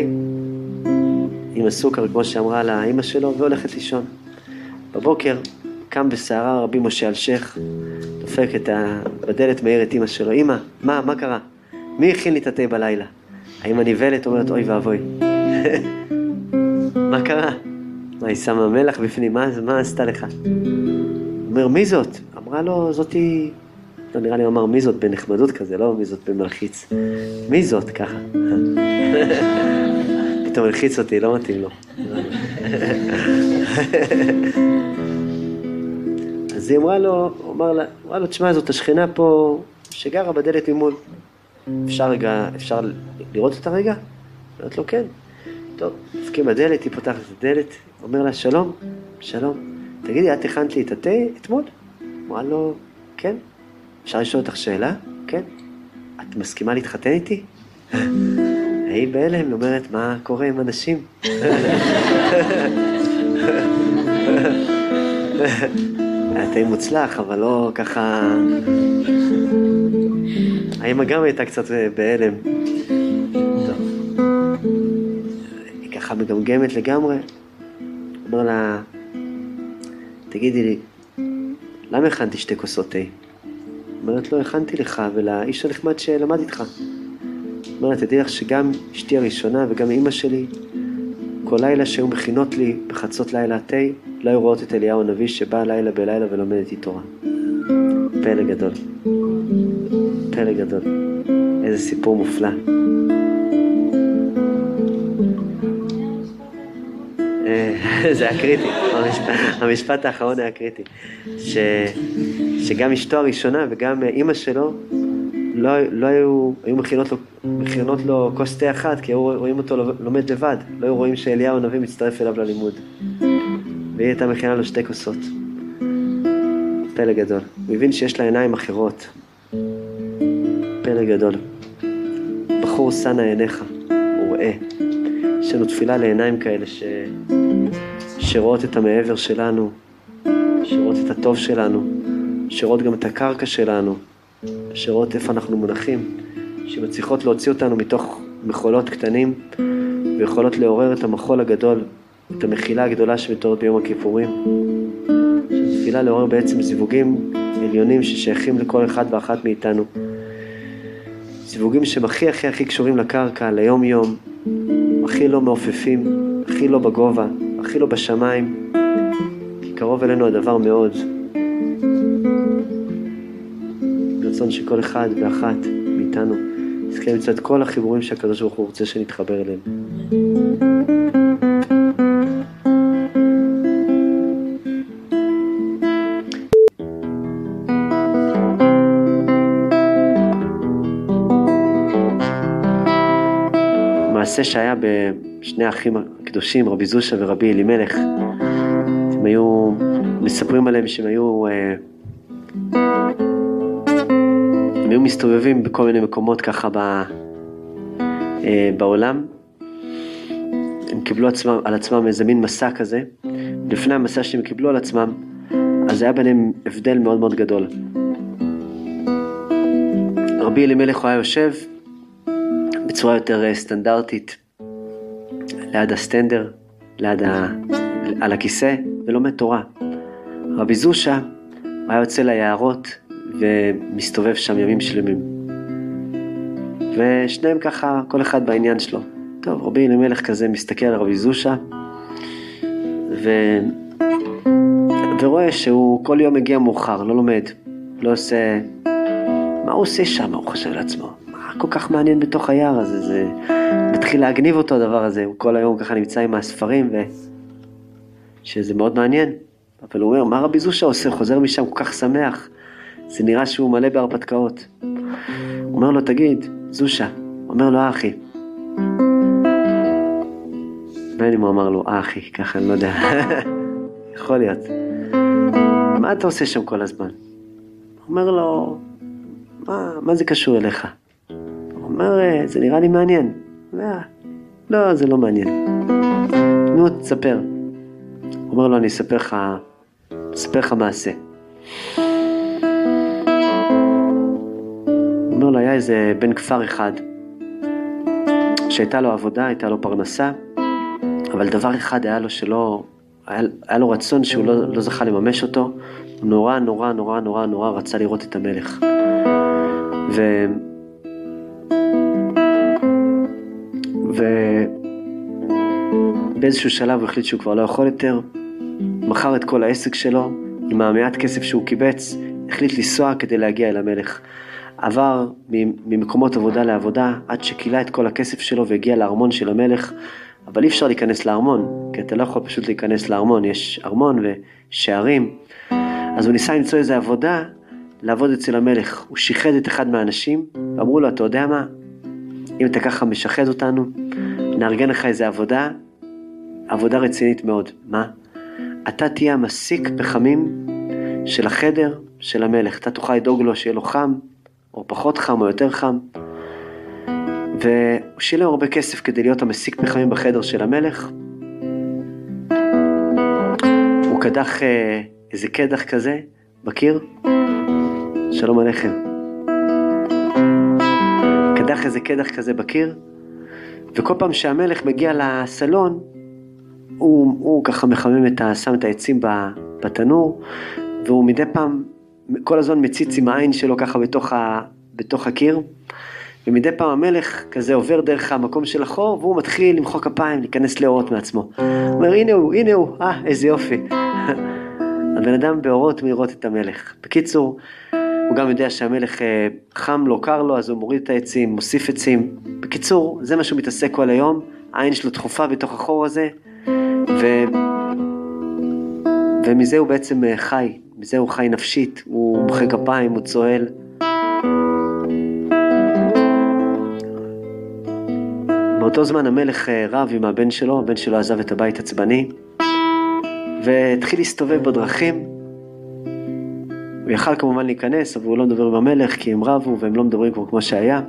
עם הסוכר, כמו שאמרה לה אימא שלו, והולכת לישון. בבוקר קם בסערה רבי משה אלשיך, דופק את ה... בדלת, מאיר את אימא שלו, אימא, מה, מה קרה? מי הכין לי את התה בלילה? האמא נבהלת, אומרת, אוי ואבוי. [laughs] מה קרה? מה, היא שמה מלח בפנים, מה, מה עשתה לך? אומר, מי זאת? אמרה לו, זאתי... לא, נראה לי הוא אמר מי זאת בנחמדות כזה, לא מי זאת במלחיץ. מי זאת ככה? [laughs] פתאום הלחיץ אותי, לא מתאים לו. [laughs] אז היא אמרה לו, אמר לה, אמרה לו, תשמע, זאת השכנה פה שגרה בדלת ממול. אפשר רגע, אפשר לראות אותה רגע? אומרת לו, כן. טוב, דופקים בדלת, היא פותחת את הדלת, אומר לה, שלום, שלום. תגידי, את הכנת לי את התה אתמול? אמרה לו, כן. אפשר לשאול אותך שאלה? כן. את מסכימה להתחתן איתי? היא בהלם, אומרת, מה קורה עם אנשים? [laughs] היה תה מוצלח, אבל לא ככה... האמא גם הייתה קצת בהלם. היא ככה מגמגמת לגמרי. אומר לה, תגידי לי, למה הכנתי שתי כוסות תה? אומרת לו, הכנתי לך ולאיש הנחמד שלמד איתך. אומרת, תדעי לך שגם אשתי הראשונה וגם אימא שלי, כל לילה שהיו מכינות לי בחצות לילה תה, לא היו רואות את אליהו הנביא שבא לילה בלילה ולומד איתי תורה. פלא גדול. פלא גדול. איזה סיפור מופלא. אה, זה היה קריטי, המשפט האחרון היה קריטי. ש, שגם אשתו הראשונה וגם אימא שלו לא, לא היו, היו מכינות לו, מכינות לו כוס תה אחת, כי היו רואים אותו לומד לבד, לא היו רואים שאליהו הנביא מצטרף אליו ללימוד. והיא הייתה מכינה לו שתי כוסות. פלא גדול. הוא הבין שיש לה עיניים אחרות. פלא גדול. בחור שנא עיניך, וראה. יש לנו תפילה לעיניים כאלה ש... שרואות את המעבר שלנו, שרואות את הטוב שלנו, שרואות גם את הקרקע שלנו, שרואות איפה אנחנו מונחים, שמצליחות להוציא אותנו מתוך מחולות קטנים ויכולות לעורר את המחול הגדול, את המחילה הגדולה שמתוארת ביום הכיפורים. שזו תפילה לעורר בעצם זיווגים עליונים ששייכים לכל אחד ואחת מאיתנו. זיווגים שהם הכי הכי הכי קשורים לקרקע, ליום יום, הכי לא מעופפים, הכי לא בגובה, הכי לא בשמיים, כי קרוב אלינו הדבר מאוד. רצון שכל אחד ואחת מאיתנו יזכה למצוא את כל החיבורים שהקדוש ברוך הוא רוצה שנתחבר אליהם. מעשה שהיה בשני האחים הקדושים, רבי זושה ורבי אלימלך, הם היו, מספרים עליהם שהם היו אה, מסתובבים בכל מיני מקומות ככה ב, אה, בעולם. הם קיבלו עצמם, על עצמם איזה מין מסע כזה. לפני המסע שהם קיבלו על עצמם, אז היה ביניהם הבדל מאוד מאוד גדול. רבי אלימלך הוא היה יושב בצורה יותר אה, סטנדרטית, ליד הסטנדר, ליד ה... על הכיסא, ולומד תורה. רבי זושה היה יוצא ליערות ומסתובב שם ימים שלמים. ושניהם ככה, כל אחד בעניין שלו. טוב, רבי אלימלך כזה מסתכל על רבי זושה, ו... ורואה שהוא כל יום מגיע מאוחר, לא לומד, לא עושה... מה הוא עושה שם, הוא חושב לעצמו. מה כל כך מעניין בתוך היער הזה, זה מתחיל להגניב אותו הדבר הזה, הוא כל היום ככה נמצא עם הספרים, ו... שזה מאוד מעניין. אבל הוא אומר, מה רבי זושה עושה? חוזר משם כל כך שמח. זה נראה שהוא מלא בהרפתקאות. אומר לו, תגיד, זושה. אומר לו, אחי. בין אם הוא אמר לו, אחי, ככה, אני לא יודע. [laughs] יכול להיות. מה אתה עושה שם כל הזמן? אומר לו, מה, מה זה קשור אליך? הוא אומר, אה, זה נראה לי מעניין. לא, זה לא מעניין. נו, תספר. הוא אומר לו, אני אספר לך, אספר לך מעשה. לו, היה איזה בן כפר אחד, שהייתה לו עבודה, הייתה לו פרנסה, אבל דבר אחד היה לו שלא, היה, היה לו רצון שהוא לא, לא זכה לממש אותו, הוא נורא נורא נורא נורא נורא רצה לראות את המלך. ו... ובאיזשהו שלב הוא החליט שהוא כבר לא יכול יותר, מכר את כל העסק שלו, עם המעט כסף שהוא קיבץ, החליט לנסוע כדי להגיע אל המלך. עבר ממקומות עבודה לעבודה עד שכילה את כל הכסף שלו והגיע לארמון של המלך, אבל אי אפשר להיכנס לארמון, כי אתה לא יכול פשוט להיכנס לארמון, יש ארמון ושערים. אז הוא ניסה למצוא איזה עבודה, לעבוד אצל המלך. הוא שיחד את אחד מהאנשים, ואמרו לו, אתה יודע מה? אם אתה ככה משחד אותנו, נארגן לך איזה עבודה, עבודה רצינית מאוד. מה? אתה תהיה המסיק פחמים של החדר של המלך. אתה תוכל לדאוג לו שיהיה לו חם, או פחות חם, או יותר חם. והוא שילם הרבה כסף כדי להיות המסיק פחמים בחדר של המלך. הוא קדח אה, איזה קדח כזה בקיר, שלום עליכם. קדח איזה קדח כזה בקיר, וכל פעם שהמלך מגיע לסלון, הוא, הוא ככה מחמם את ה... שם את העצים בתנור, והוא מדי פעם, כל הזמן מציץ עם העין שלו ככה בתוך, ה, בתוך הקיר, ומדי פעם המלך כזה עובר דרך המקום של החור, והוא מתחיל למחוא כפיים, להיכנס לאורות מעצמו. הוא אומר, הנה הוא, הנה הוא, אה, איזה יופי. [laughs] הבן אדם באורות מראות את המלך. בקיצור, הוא גם יודע שהמלך אה, חם לו, קר לו, אז הוא מוריד את העצים, מוסיף עצים. בקיצור, זה מה שהוא מתעסק כל היום, העין שלו דחופה בתוך החור הזה, ו... ומזה הוא בעצם אה, חי, מזה הוא חי נפשית, הוא מוחא כפיים, הוא צוהל. באותו זמן המלך אה, רב עם הבן שלו, הבן שלו עזב את הבית עצבני, והתחיל להסתובב בדרכים. הוא יכל כמובן להיכנס, אבל הוא לא מדבר עם המלך כי הם רבו והם לא מדברים כבר כמו שהיה.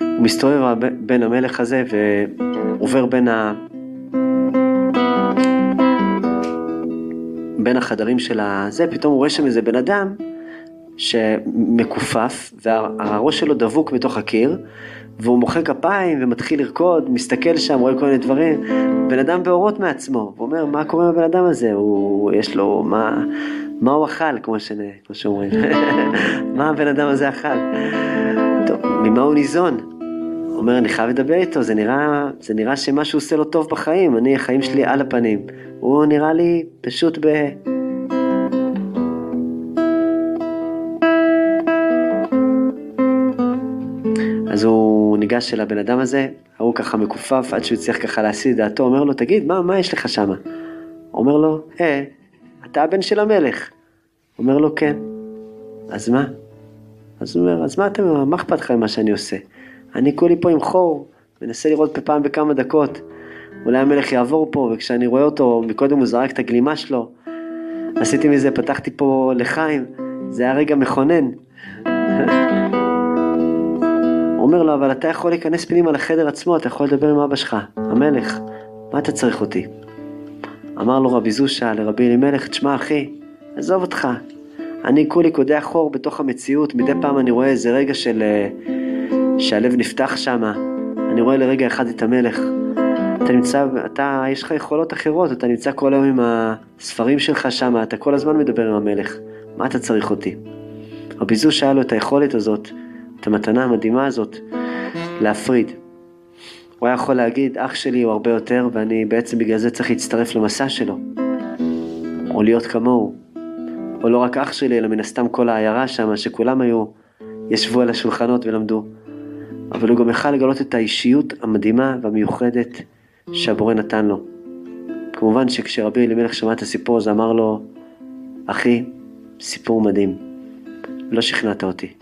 הוא מסתובב בין המלך הזה ועובר בין, בין החדרים של הזה, פתאום הוא רואה שם איזה בן אדם שמכופף והראש שלו דבוק בתוך הקיר והוא מוחא כפיים ומתחיל לרקוד, מסתכל שם, רואה כל מיני דברים, בן אדם באורות מעצמו, הוא אומר, מה קורה עם הבן אדם הזה? הוא, יש לו, מה, מה הוא אכל, כמו, ש... כמו שאומרים, [laughs] מה הבן אדם הזה אכל? טוב, ממה הוא ניזון? אומר, אני חייב לדבר איתו, זה נראה, זה נראה שמשהו עושה לו טוב בחיים, אני, החיים שלי על הפנים. הוא נראה לי פשוט ב... אז הוא ניגש אל הבן אדם הזה, ההוא ככה מכופף עד שהוא הצליח ככה להשיא את דעתו, אומר לו, תגיד, מה, מה יש לך שם? אומר לו, אה, אתה הבן של המלך. אומר לו, כן. אז מה? אז הוא אומר, אז מה אתם, מה אכפת לך ממה שאני עושה? אני כולי פה עם חור, מנסה לראות פעם בכמה דקות. אולי המלך יעבור פה, וכשאני רואה אותו, מקודם הוא זרק את הגלימה שלו, עשיתי מזה, פתחתי פה לחיים, זה היה רגע מכונן. [laughs] אומר לו, אבל אתה יכול להיכנס פנימה לחדר עצמו, אתה יכול לדבר עם אבא שלך, המלך, מה אתה צריך אותי? אמר לו רבי זושה לרבי אלימלך, תשמע אחי, עזוב אותך, אני כולי קודח חור בתוך המציאות, מדי פעם אני רואה איזה רגע של... אה, שהלב נפתח שם, אני רואה לרגע אחד את המלך. אתה נמצא, אתה, יש לך יכולות אחרות, אתה נמצא כל היום עם הספרים שלך שם, אתה כל הזמן מדבר עם המלך. מה אתה צריך אותי? רבי זוש היה לו את היכולת הזאת, את המתנה המדהימה הזאת, להפריד. הוא היה יכול להגיד, אח שלי הוא הרבה יותר, ואני בעצם בגלל זה צריך להצטרף למסע שלו. או להיות כמוהו. או לא רק אח שלי, אלא מן הסתם כל העיירה שם, שכולם היו, ישבו על השולחנות ולמדו. אבל הוא גם יכל לגלות את האישיות המדהימה והמיוחדת שהבורא נתן לו. כמובן שכשרבי אלימלך שמע את הסיפור הזה, אמר לו, אחי, סיפור מדהים. לא שכנעת אותי. [laughs]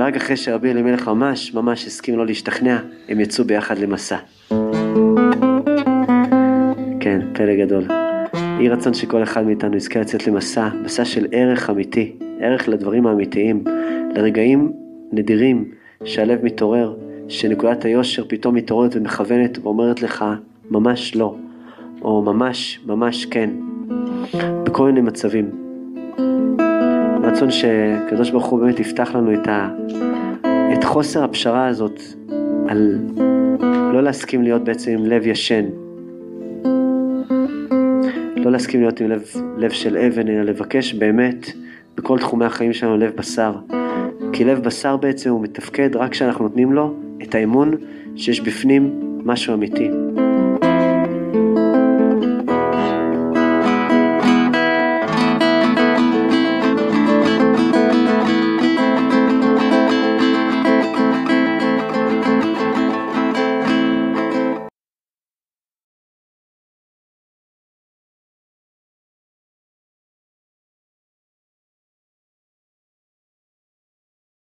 ורק אחרי שרבי אלימלך ממש ממש הסכים לא להשתכנע, הם יצאו ביחד למסע. כן, פלא גדול. יהי רצון שכל אחד מאיתנו יזכה לצאת למסע, מסע של ערך אמיתי, ערך לדברים האמיתיים, לרגעים נדירים שהלב מתעורר, שנקודת היושר פתאום מתעוררת ומכוונת ואומרת לך, ממש לא, או ממש, ממש כן, בכל מיני מצבים. רצון שקדוש ברוך הוא באמת יפתח לנו את, ה, את חוסר הפשרה הזאת על לא להסכים להיות בעצם עם לב ישן. לא להסכים להיות עם לב, לב של אבן, אלא לבקש באמת בכל תחומי החיים שלנו לב בשר. כי לב בשר בעצם הוא מתפקד רק כשאנחנו נותנים לו את האמון שיש בפנים משהו אמיתי.